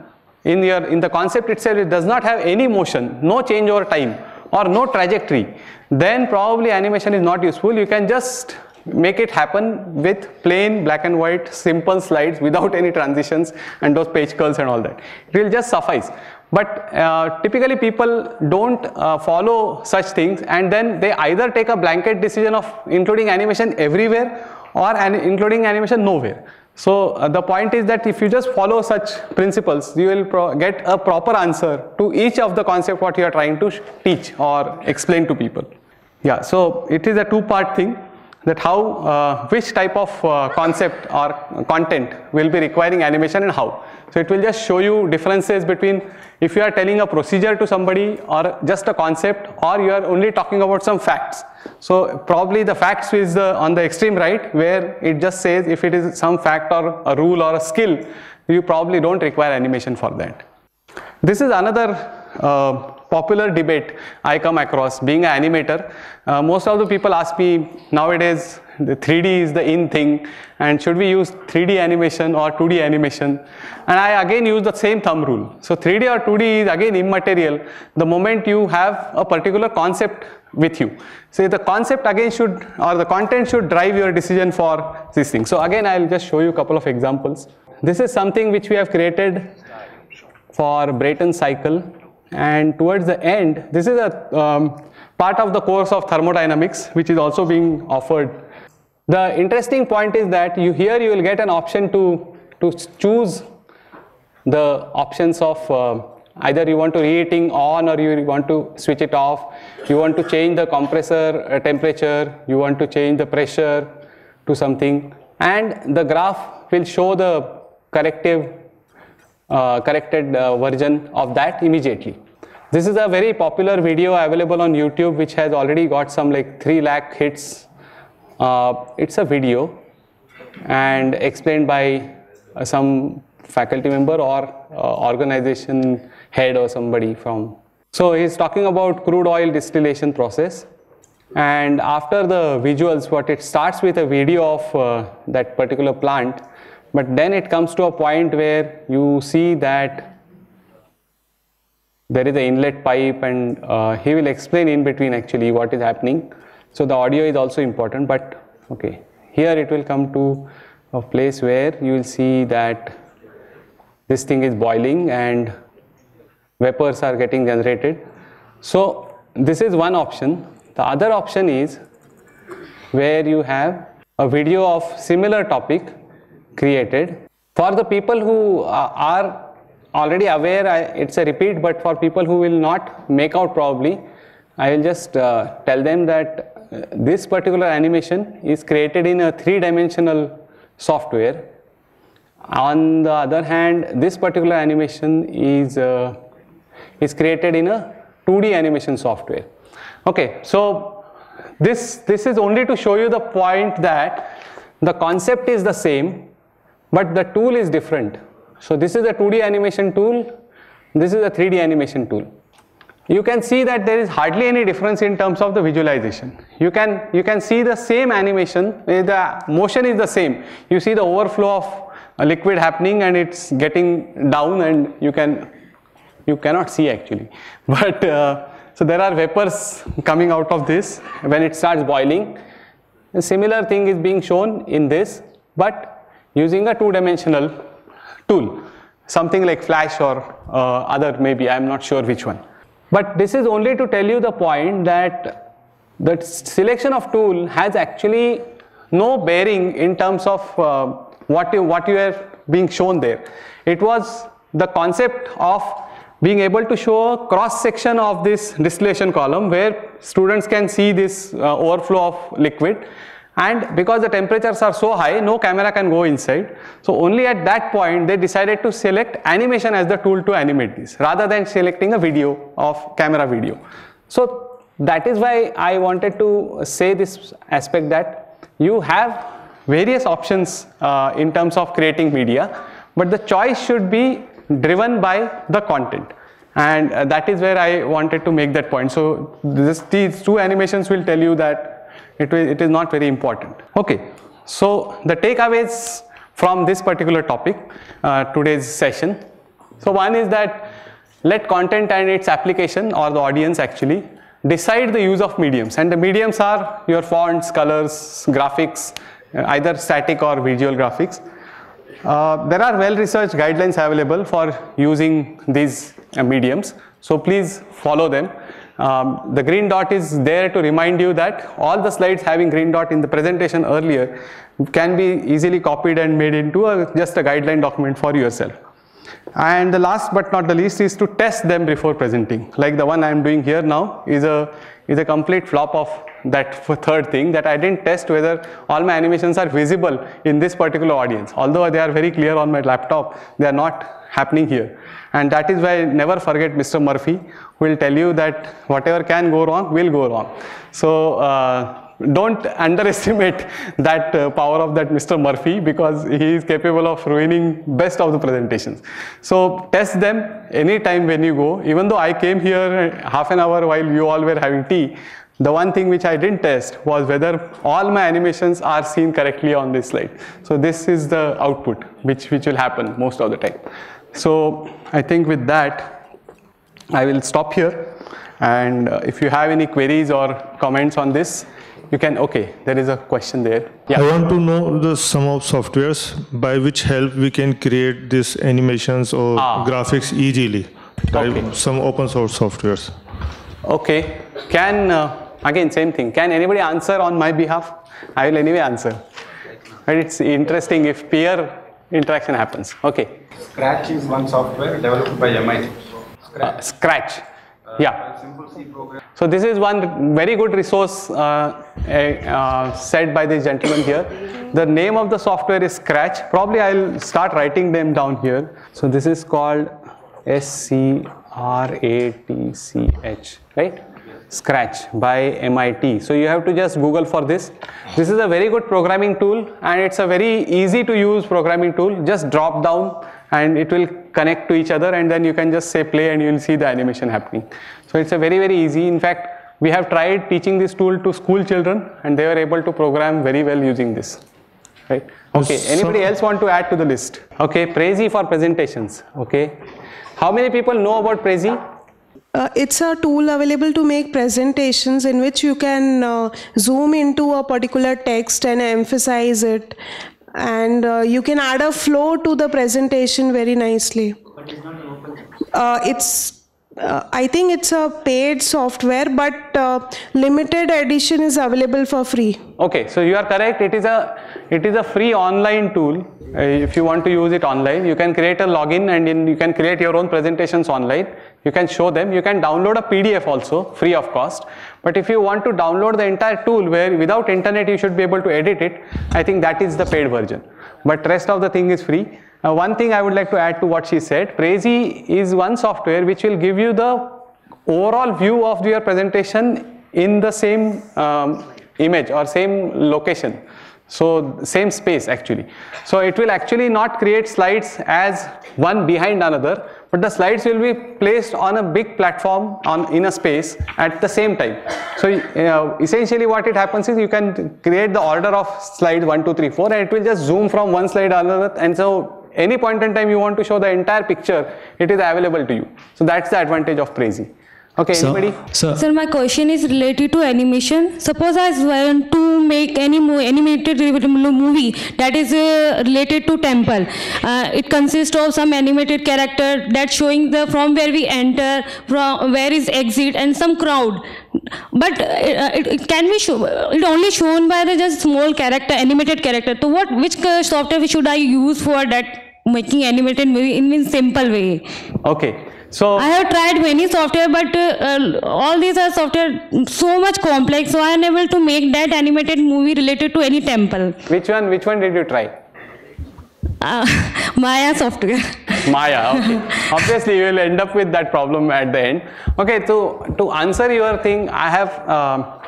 in your in the concept itself it does not have any motion no change over time or no trajectory then probably animation is not useful. You can just make it happen with plain black and white simple slides without any transitions and those page curls and all that. It will just suffice. But uh, typically people don't uh, follow such things and then they either take a blanket decision of including animation everywhere or an including animation nowhere. So uh, the point is that if you just follow such principles, you will get a proper answer to each of the concept what you are trying to teach or explain to people. Yeah, so it is a two-part thing that how, uh, which type of uh, concept or content will be requiring animation and how. So it will just show you differences between if you are telling a procedure to somebody or just a concept or you are only talking about some facts. So probably the facts is the, on the extreme right where it just says if it is some fact or a rule or a skill, you probably don't require animation for that. This is another uh, popular debate I come across being an animator. Uh, most of the people ask me nowadays the 3D is the in thing and should we use 3D animation or 2D animation and I again use the same thumb rule. So 3D or 2D is again immaterial the moment you have a particular concept with you. So the concept again should or the content should drive your decision for this thing. So again I will just show you a couple of examples. This is something which we have created for Brayton cycle and towards the end this is a um, part of the course of thermodynamics which is also being offered. The interesting point is that you here you will get an option to to choose the options of uh, either you want to reheating on or you want to switch it off. You want to change the compressor uh, temperature. You want to change the pressure to something. And the graph will show the corrective uh, corrected uh, version of that immediately this is a very popular video available on youtube which has already got some like 3 lakh hits uh, it's a video and explained by uh, some faculty member or uh, organization head or somebody from. So he's talking about crude oil distillation process and after the visuals what it starts with a video of uh, that particular plant but then it comes to a point where you see that there is an inlet pipe and uh, he will explain in between actually what is happening. So the audio is also important but okay here it will come to a place where you will see that this thing is boiling and vapors are getting generated. So this is one option. The other option is where you have a video of similar topic created. For the people who are already aware, I, it's a repeat, but for people who will not make out probably, I will just uh, tell them that uh, this particular animation is created in a three-dimensional software on the other hand, this particular animation is, uh, is created in a 2D animation software. Okay, so this, this is only to show you the point that the concept is the same, but the tool is different. So this is a 2D animation tool, this is a 3D animation tool. You can see that there is hardly any difference in terms of the visualization. You can, you can see the same animation, the motion is the same. You see the overflow of a liquid happening and it's getting down and you can you cannot see actually *laughs* but uh, so there are vapors coming out of this when it starts boiling a similar thing is being shown in this but using a two dimensional tool something like flash or uh, other maybe i am not sure which one. But this is only to tell you the point that the selection of tool has actually no bearing in terms of uh, what you what you are being shown there. It was the concept of being able to show a cross section of this distillation column where students can see this uh, overflow of liquid and because the temperatures are so high no camera can go inside. So only at that point they decided to select animation as the tool to animate this rather than selecting a video of camera video. So that is why i wanted to say this aspect that you have various options uh, in terms of creating media but the choice should be driven by the content. And uh, that is where I wanted to make that point. So this, these two animations will tell you that it, it is not very important. Okay, so the takeaways from this particular topic, uh, today's session. So one is that let content and its application or the audience actually decide the use of mediums and the mediums are your fonts, colors, graphics, either static or visual graphics. Uh, there are well researched guidelines available for using these uh, mediums. So please follow them. Um, the green dot is there to remind you that all the slides having green dot in the presentation earlier can be easily copied and made into a, just a guideline document for yourself. And the last but not the least is to test them before presenting. Like the one I am doing here now is a, is a complete flop of that *laughs* third thing that I didn't test whether all my animations are visible in this particular audience. Although they are very clear on my laptop, they are not happening here. And that is why I never forget Mr. Murphy who will tell you that whatever can go wrong will go wrong. So uh, don't *laughs* underestimate that uh, power of that Mr. Murphy because he is capable of ruining best of the presentations. So test them anytime when you go. Even though I came here half an hour while you all were having tea, the one thing which I didn't test was whether all my animations are seen correctly on this slide. So this is the output which, which will happen most of the time. So I think with that, I will stop here. And uh, if you have any queries or comments on this, you can, okay, there is a question there. Yeah. I want to know the sum of softwares by which help we can create these animations or Ah. graphics easily. By Okay. Some open source softwares. Okay, can, uh, again, same thing. Can anybody answer on my behalf? I will anyway answer. But it's interesting if peer interaction happens. Okay, Scratch is one software developed by MIT. uh, Scratch. Yeah. So this is one very good resource uh, uh, said by this gentleman here. The name of the software is Scratch. Probably I'll start writing them down here. So this is called S C R A T C H, right? Scratch by MIT. So you have to just Google for this. This is a very good programming tool and it's a very easy to use programming tool. Just drop down and it will connect to each other and then you can just say play and you will see the animation happening. So it's a very very easy. In fact, we have tried teaching this tool to school children and they were able to program very well using this. Right? Okay, anybody else want to add to the list? Okay, Prezi for presentations. Okay. How many people know about Prezi? Uh, it's a tool available to make presentations in which you can uh, zoom into a particular text and emphasize it. And uh, you can add a flow to the presentation very nicely. Uh, it's, uh, I think it's a paid software, but uh, limited edition is available for free. Okay, so you are correct. It is a it is a free online tool. If you want to use it online, you can create a login and in, you can create your own presentations online. You can show them. You can download a PDF also, free of cost. But if you want to download the entire tool, where without internet you should be able to edit it, I think that is the paid version. But rest of the thing is free. Uh, one thing I would like to add to what she said, Prezi is one software which will give you the overall view of your presentation in the same um, image or same location so same space actually so it will actually not create slides as one behind another but the slides will be placed on a big platform on in a space at the same time. So uh, essentially what it happens is you can create the order of slide 1 2 3 4 and it will just zoom from one slide to another. And so any point in time you want to show the entire picture it is available to you. So that's the advantage of Prezi okay anybody Sir, my question is related to animation. Suppose I want to make any mo- animated movie that is uh, related to temple. Uh, it consists of some animated character that showing the from where we enter, from where is exit, and some crowd. But uh, it, it can be show, it only shown by the just small character, animated character. So what which uh, software should I use for that making animated movie in in simple way? okay so I have tried many software, but uh, uh, all these are software so much complex, so I am able to make that animated movie related to any temple. which one which one did you try Uh, *laughs* Maya software. *laughs* Maya, okay. Obviously, you will end up with that problem at the end. Okay, so to answer your thing, I have a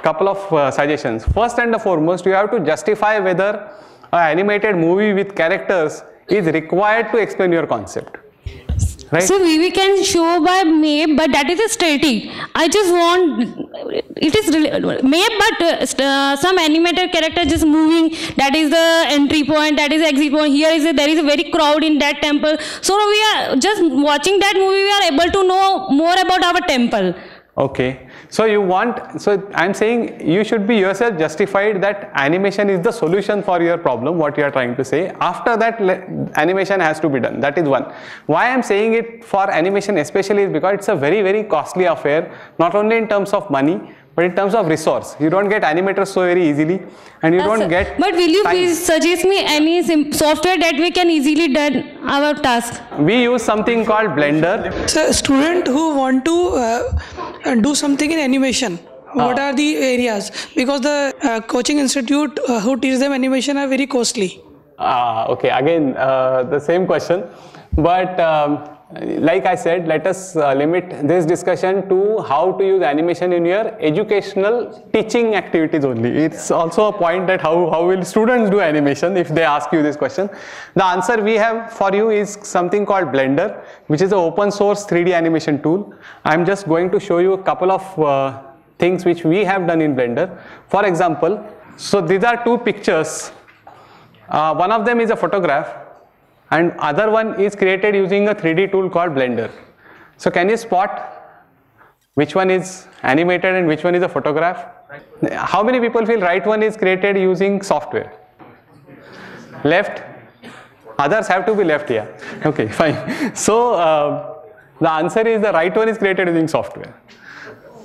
couple of uh, suggestions. First and the foremost, you have to justify whether an animated movie with characters is required to explain your concept. Right? So we, we can show by map, but that is a static. I just want it is map, but uh, uh, some animated character just moving. That is the entry point. That is exit point. Here is a, there is a very crowd in that temple. So we are just watching that movie. We are able to know more about our temple. Okay, so you want, so I'm saying you should be yourself justified that animation is the solution for your problem, what you are trying to say. After that, animation has to be done. That is one. Why I'm saying it for animation especially is because it's a very, very costly affair, not only in terms of money, but in terms of resource. You don't get animators so very easily, and you don't get. But will you time. please suggest me any sim- software that we can easily done our task? We use something called Blender. So, student who want to uh, do something in animation. What are the areas? Because the uh, coaching institute uh, who teach them animation are very costly. Ah, okay, again, uh, the same question. But um, like I said, let us uh, limit this discussion to how to use animation in your educational teaching activities only. It's also a point that how, how will students do animation if they ask you this question. The answer we have for you is something called Blender, which is an open source 3D animation tool. I'm just going to show you a couple of uh, things which we have done in Blender. For example, so these are two pictures. Uh, one of them is a photograph and other one is created using a 3D tool called Blender. So can you spot which one is animated and which one is a photograph? How many people feel right one is created using software? Left? Others have to be left here. Okay, *laughs* fine. So uh, the answer is the right one is created using software.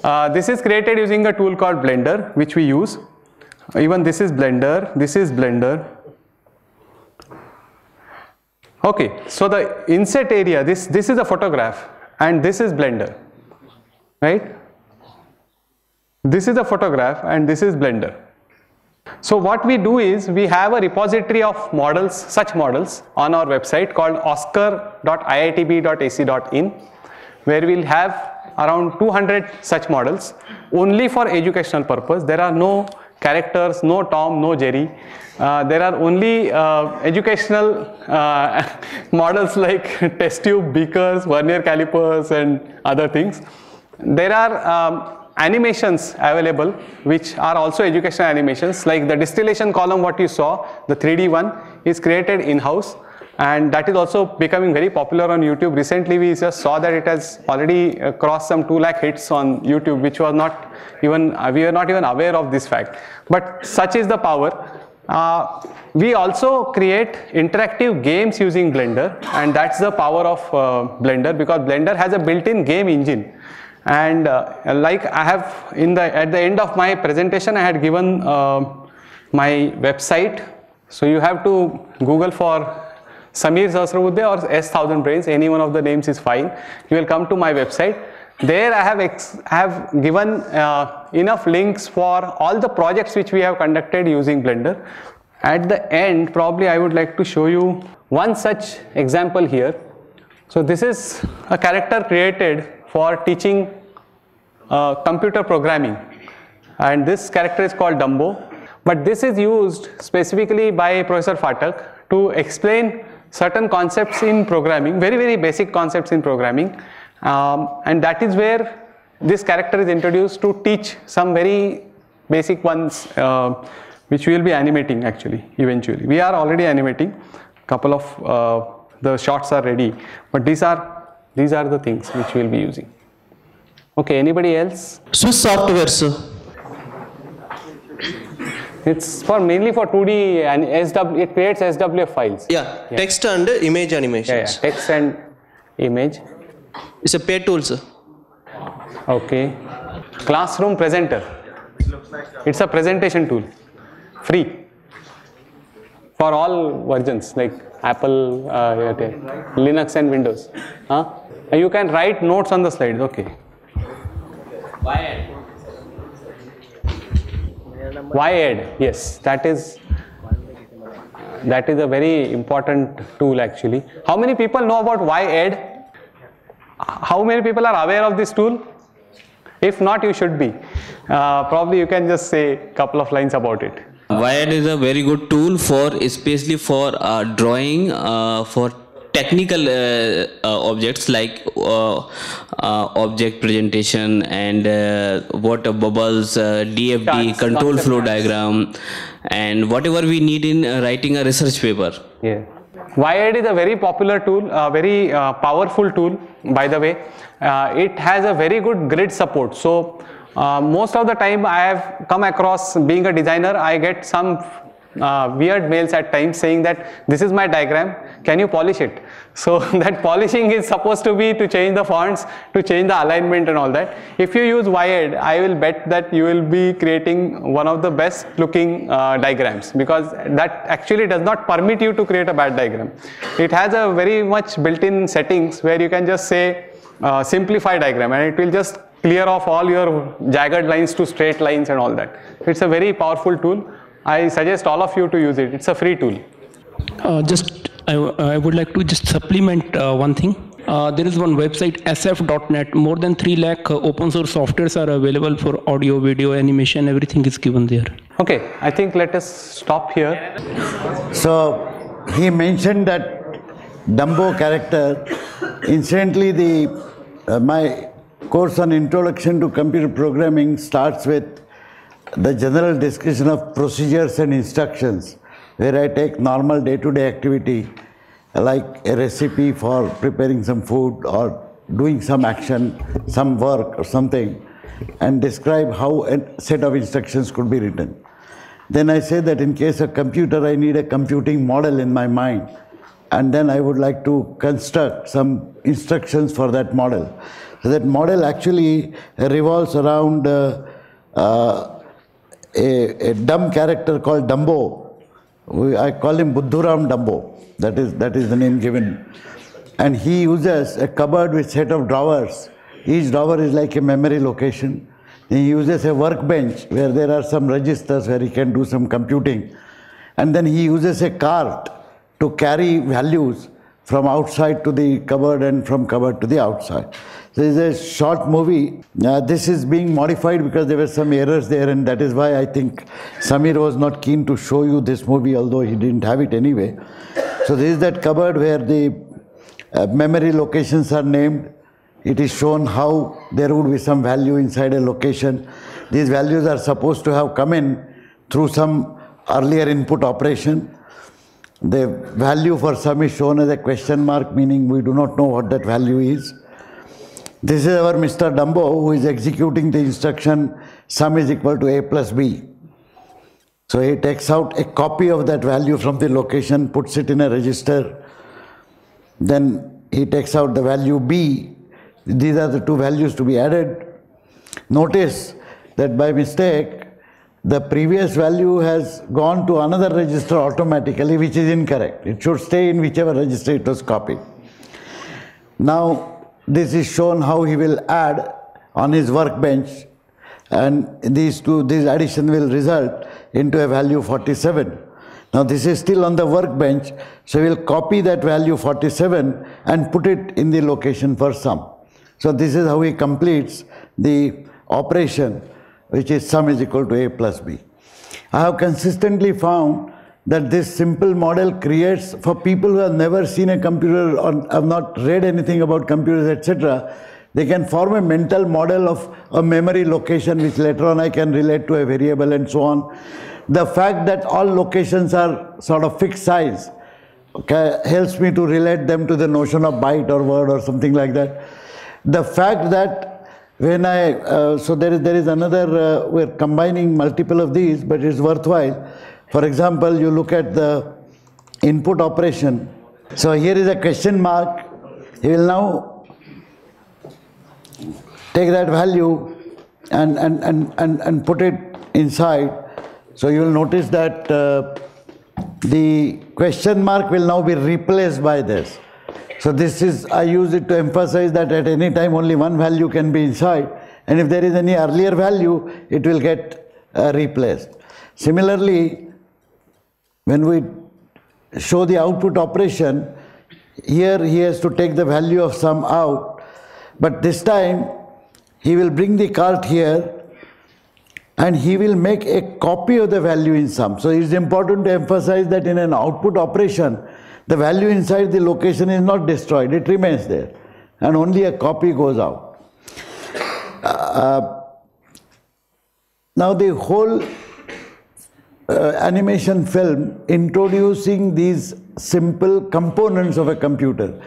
Uh, this is created using a tool called Blender which we use. Even this is Blender, this is Blender, Okay, so the inset area, this, this is a photograph and this is Blender, right? This is a photograph and this is Blender. So what we do is we have a repository of models, such models on our website called oscar.iitb.ac.in where we'll have around 200 such models only for educational purpose. There are no characters, no Tom, no Jerry. Uh, there are only uh, educational uh, *laughs* models like *laughs* test tube, beakers, vernier calipers and other things. There are um, animations available which are also educational animations like the distillation column what you saw, the 3D one is created in-house and that is also becoming very popular on YouTube. Recently we just saw that it has already uh, crossed some 2 lakh hits on YouTube which was not even, uh, we were not even aware of this fact. But such is the power. Uh, we also create interactive games using Blender and that's the power of uh, Blender because Blender has a built-in game engine and uh, like I have in the at the end of my presentation I had given uh, my website so you have to google for Sameer Sahasrabudhe or S1000 Brains any one of the names is fine you will come to my website there I have, I have given uh, enough links for all the projects which we have conducted using Blender. At the end, probably I would like to show you one such example here. So this is a character created for teaching uh, computer programming and this character is called Dumbo. But this is used specifically by Professor Phatak to explain certain concepts in programming, very very basic concepts in programming um, and that is where this character is introduced to teach some very basic ones uh, which we will be animating actually eventually. We are already animating couple of uh, the shots are ready but these are these are the things which we will be using. Okay anybody else? SWiSH software sir. It's for mainly for 2D and SW it creates SWF files. Yeah, yeah. text and image animations. Yeah, yeah. text and image. It's a paid tool, sir. Okay. Classroom presenter. It's a presentation tool. Free. For all versions like Apple, uh, Linux and Windows. Huh? You can write notes on the slides. Okay. yEd, yes, that is that is a very important tool actually. How many people know about yEd? How many people are aware of this tool? If not, you should be. Uh, probably you can just say a couple of lines about it. yEd is a very good tool for, especially for uh, drawing, uh, for technical uh, uh, objects like uh, object presentation and water bubbles, DFD, Charts, control flow diagram, and whatever we need in writing a research paper. Yeah. yEd is a very popular tool, a very uh, powerful tool by the way. Uh, it has a very good grid support. So uh, most of the time I have come across being a designer, I get some uh, weird mails at times saying that this is my diagram, can you polish it? So *laughs* that polishing is supposed to be to change the fonts, to change the alignment and all that. If you use yEd, I will bet that you will be creating one of the best looking uh, diagrams because that actually does not permit you to create a bad diagram. It has a very much built-in settings where you can just say uh, simplify diagram and it will just clear off all your jagged lines to straight lines and all that. It's a very powerful tool. I suggest all of you to use it. It's a free tool. Uh, just I, I would like to just supplement uh, one thing. Uh, there is one website sf.net. More than 3 lakh uh, open source softwares are available for audio, video, animation. Everything is given there. Okay, I think let us stop here. So he mentioned that Dumbo character. Incidentally, the uh, my course on introduction to computer programming starts with the general discussion of procedures and instructions, where I take normal day-to-day activity like a recipe for preparing some food or doing some action, some work or something, and describe how a set of instructions could be written. Then I say that in case of computer, I need a computing model in my mind. And then I would like to construct some instructions for that model. So that model actually revolves around uh, uh, a, a dumb character called Dumbo. We, I call him Buddhuram Dumbo. That is, that is the name given. And he uses a cupboard with set of drawers. Each drawer is like a memory location. He uses a workbench where there are some registers where he can do some computing. And then he uses a cart to carry values from outside to the cupboard and from cupboard to the outside. So it's a short movie. Uh, this is being modified because there were some errors there, and that is why I think Sameer was not keen to show you this movie, although he didn't have it anyway. So this is that cupboard where the uh, memory locations are named. It is shown how there would be some value inside a location. These values are supposed to have come in through some earlier input operation. The value for some is shown as a question mark, meaning we do not know what that value is. This is our Mr. Dumbo who is executing the instruction sum is equal to a plus b. So he takes out a copy of that value from the location, puts it in a register. Then he takes out the value b. These are the two values to be added. Notice that by mistake, the previous value has gone to another register automatically, which is incorrect. It should stay in whichever register it was copied. Now, this is shown how he will add on his workbench and these two, this addition will result into a value 47. Now this is still on the workbench, so we'll copy that value 47 and put it in the location for sum. So this is how he completes the operation, which is sum is equal to a plus b. I have consistently found that this simple model creates, for people who have never seen a computer or have not read anything about computers, etc., they can form a mental model of a memory location which later on I can relate to a variable and so on. The fact that all locations are sort of fixed size okay, helps me to relate them to the notion of byte or word or something like that. The fact that when I, uh, so there is, there is another, uh, we're combining multiple of these, but it's worthwhile. For example, you look at the input operation. So here is a question mark. He will now take that value and, and, and, and, and put it inside. So you will notice that uh, the question mark will now be replaced by this. So this is, I use it to emphasize that at any time only one value can be inside and if there is any earlier value, it will get uh, replaced. Similarly, when we show the output operation, here he has to take the value of sum out, but this time he will bring the cart here and he will make a copy of the value in sum. So it is important to emphasize that in an output operation, the value inside the location is not destroyed, it remains there and only a copy goes out. Uh, now the whole uh, animation film introducing these simple components of a computer.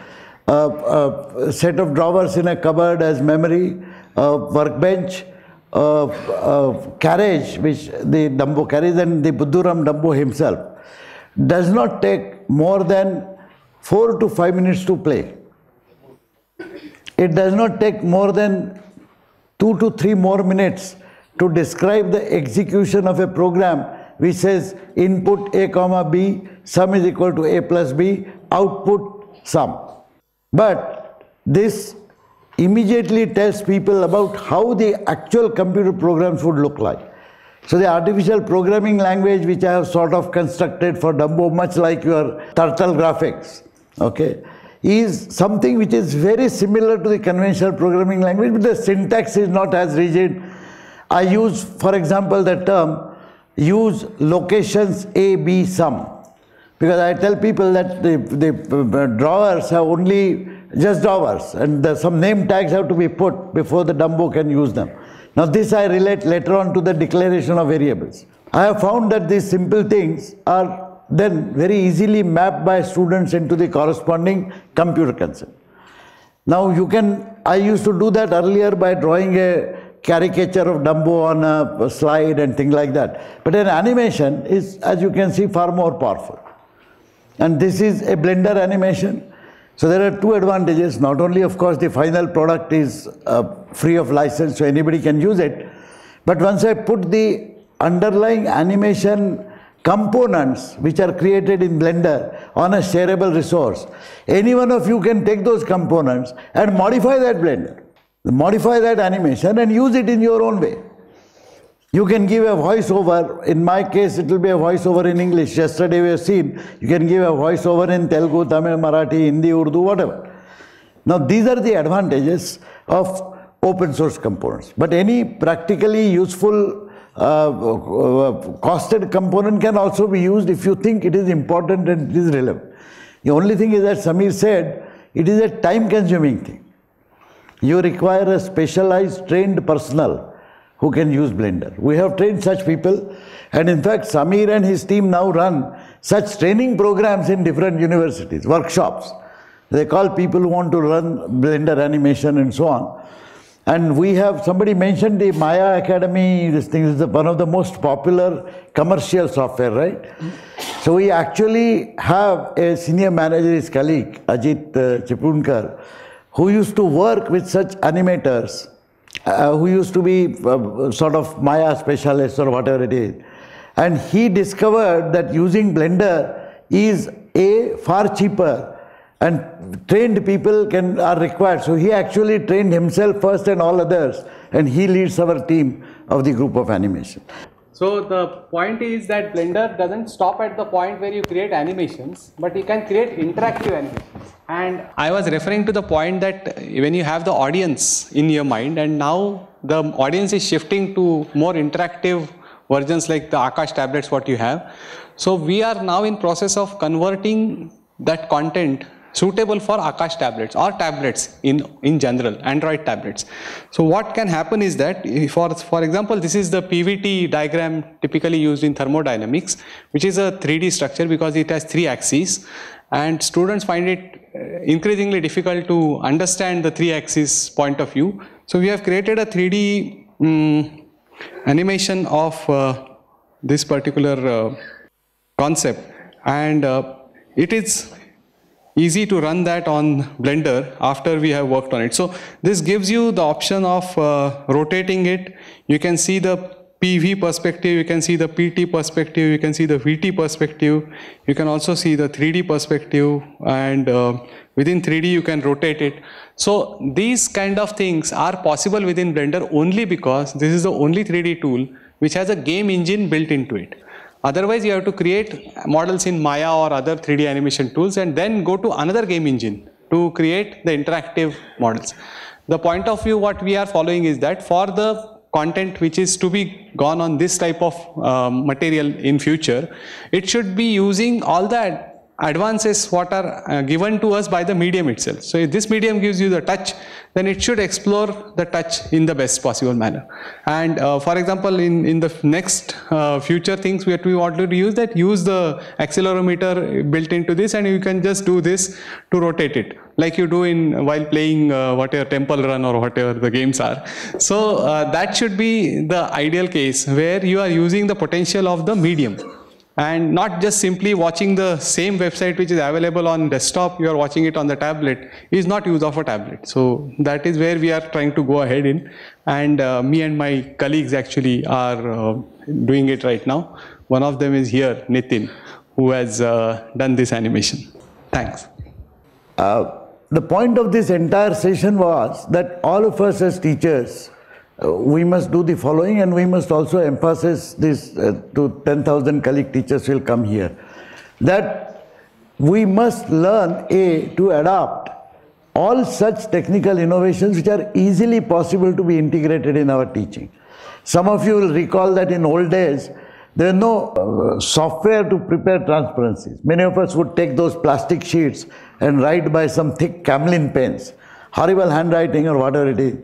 Uh, a set of drawers in a cupboard as memory, a workbench, a, a carriage which the Dumbo carries and the Buddhuram Dumbo himself does not take more than four to five minutes to play. It does not take more than two to three more minutes to describe the execution of a program which says input a comma b sum is equal to a plus b output sum. But this immediately tells people about how the actual computer programs would look like. So the artificial programming language which I have sort of constructed for Dumbo, much like your turtle graphics, okay, is something which is very similar to the conventional programming language, but the syntax is not as rigid. I use, for example, the term use locations A, B, sum. Because I tell people that the, the uh, drawers have only just drawers and the, some name tags have to be put before the Dumbo can use them. Now this I relate later on to the declaration of variables. I have found that these simple things are then very easily mapped by students into the corresponding computer concept. Now you can, I used to do that earlier by drawing a caricature of Dumbo on a slide and things like that. But an animation is, as you can see, far more powerful. And this is a Blender animation. So there are two advantages. Not only, of course, the final product is uh, free of license, so anybody can use it. But once I put the underlying animation components which are created in Blender on a shareable resource, any one of you can take those components and modify that Blender, modify that animation and use it in your own way. You can give a voiceover. In my case, it will be a voiceover in English. Yesterday we have seen you can give a voiceover in Telugu, Tamil, Marathi, Hindi, Urdu, whatever. Now these are the advantages of open source components. But any practically useful uh, uh, costed component can also be used if you think it is important and it is relevant. The only thing is that Sameer said it is a time consuming thing. You require a specialized trained personnel who can use Blender. We have trained such people and in fact Sameer and his team now run such training programs in different universities, workshops. They call people who want to run Blender animation and so on. And we have, somebody mentioned the Maya Academy, this thing is one of the most popular commercial software, right? So we actually have a senior manager, his colleague, Ajit uh, Chipunkar, who used to work with such animators uh, who used to be uh, sort of Maya specialist or whatever it is. And he discovered that using Blender is a far cheaper and trained people can are required. So he actually trained himself first and all others and he leads our team of the group of animation. So the point is that Blender doesn't stop at the point where you create animations, but you can create interactive animations. And I was referring to the point that when you have the audience in your mind and now the audience is shifting to more interactive versions like the Akash tablets what you have. So we are now in process of converting that content suitable for Akash tablets or tablets in, in general, Android tablets. So what can happen is that, for, for example, this is the PVT diagram typically used in thermodynamics, which is a 3D structure because it has three axes and students find it uh, increasingly difficult to understand the three axis point of view. So we have created a 3D um, mm, animation of uh, this particular uh, concept and uh, it is easy to run that on Blender after we have worked on it. So this gives you the option of uh, rotating it. You can see the PV perspective, you can see the PT perspective, you can see the VT perspective, you can also see the 3D perspective and uh, within 3D you can rotate it. So these kind of things are possible within Blender only because this is the only 3D tool which has a game engine built into it. Otherwise, you have to create models in Maya or other 3D animation tools and then go to another game engine to create the interactive models. The point of view what we are following is that for the content which is to be gone on this type of um, material in future, it should be using all that advances what are uh, given to us by the medium itself. So if this medium gives you the touch, then it should explore the touch in the best possible manner. And uh, for example, in, in the next uh, future things that we want to use that, use the accelerometer built into this and you can just do this to rotate it like you do in while playing uh, whatever temple run or whatever the games are. So uh, that should be the ideal case where you are using the potential of the medium and not just simply watching the same website which is available on desktop you are watching it on the tablet is not use of a tablet. So that is where we are trying to go ahead in. And uh, me and my colleagues actually are uh, doing it right now. One of them is here nitin who has uh, done this animation. Thanks. Uh, the point of this entire session was that all of us as teachers we must do the following and we must also emphasize this uh, to 10,000 colleague teachers will come here. That we must learn A to adopt all such technical innovations which are easily possible to be integrated in our teaching. Some of you will recall that in old days, there was no uh, software to prepare transparencies. Many of us would take those plastic sheets and write by some thick Camlin pens, horrible handwriting or whatever it is.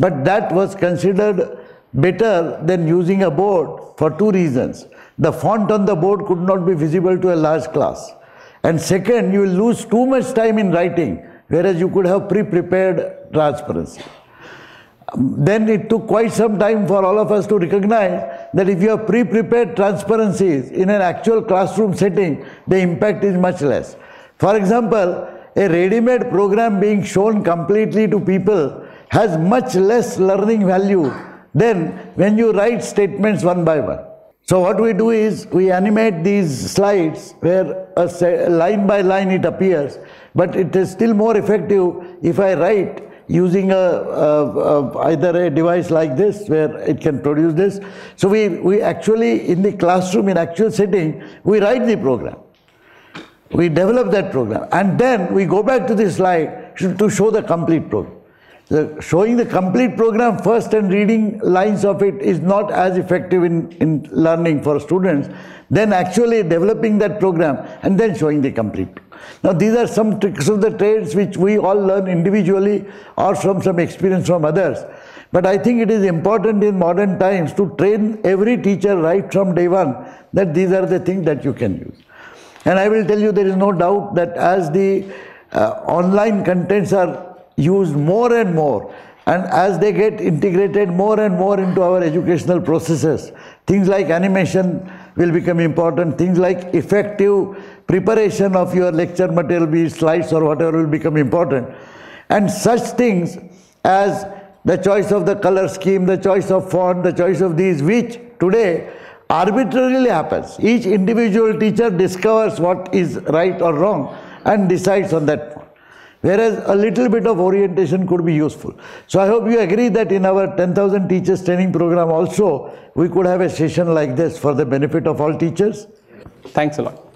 But that was considered better than using a board for two reasons. The font on the board could not be visible to a large class. And second, you will lose too much time in writing, whereas you could have pre-prepared transparency. Um, then it took quite some time for all of us to recognize that if you have pre-prepared transparencies in an actual classroom setting, the impact is much less. For example, a ready-made program being shown completely to people has much less learning value than when you write statements one by one. So what we do is we animate these slides where a line by line it appears, but it is still more effective if I write using a, a, a, either a device like this where it can produce this. So we, we actually in the classroom in actual setting we write the program. We develop that program and then we go back to the slide to show the complete program. The showing the complete program first and reading lines of it is not as effective in, in learning for students than actually developing that program and then showing the complete. Now these are some tricks of the trades which we all learn individually or from some experience from others. But I think it is important in modern times to train every teacher right from day one that these are the things that you can use. And I will tell you there is no doubt that as the uh, online contents are used more and more and as they get integrated more and more into our educational processes, things like animation will become important, things like effective preparation of your lecture material, be slides or whatever will become important. And such things as the choice of the color scheme, the choice of font, the choice of these, which today arbitrarily happens. Each individual teacher discovers what is right or wrong and decides on that. Whereas a little bit of orientation could be useful. So I hope you agree that in our 10,000 teachers training program also, we could have a session like this for the benefit of all teachers. Thanks a lot.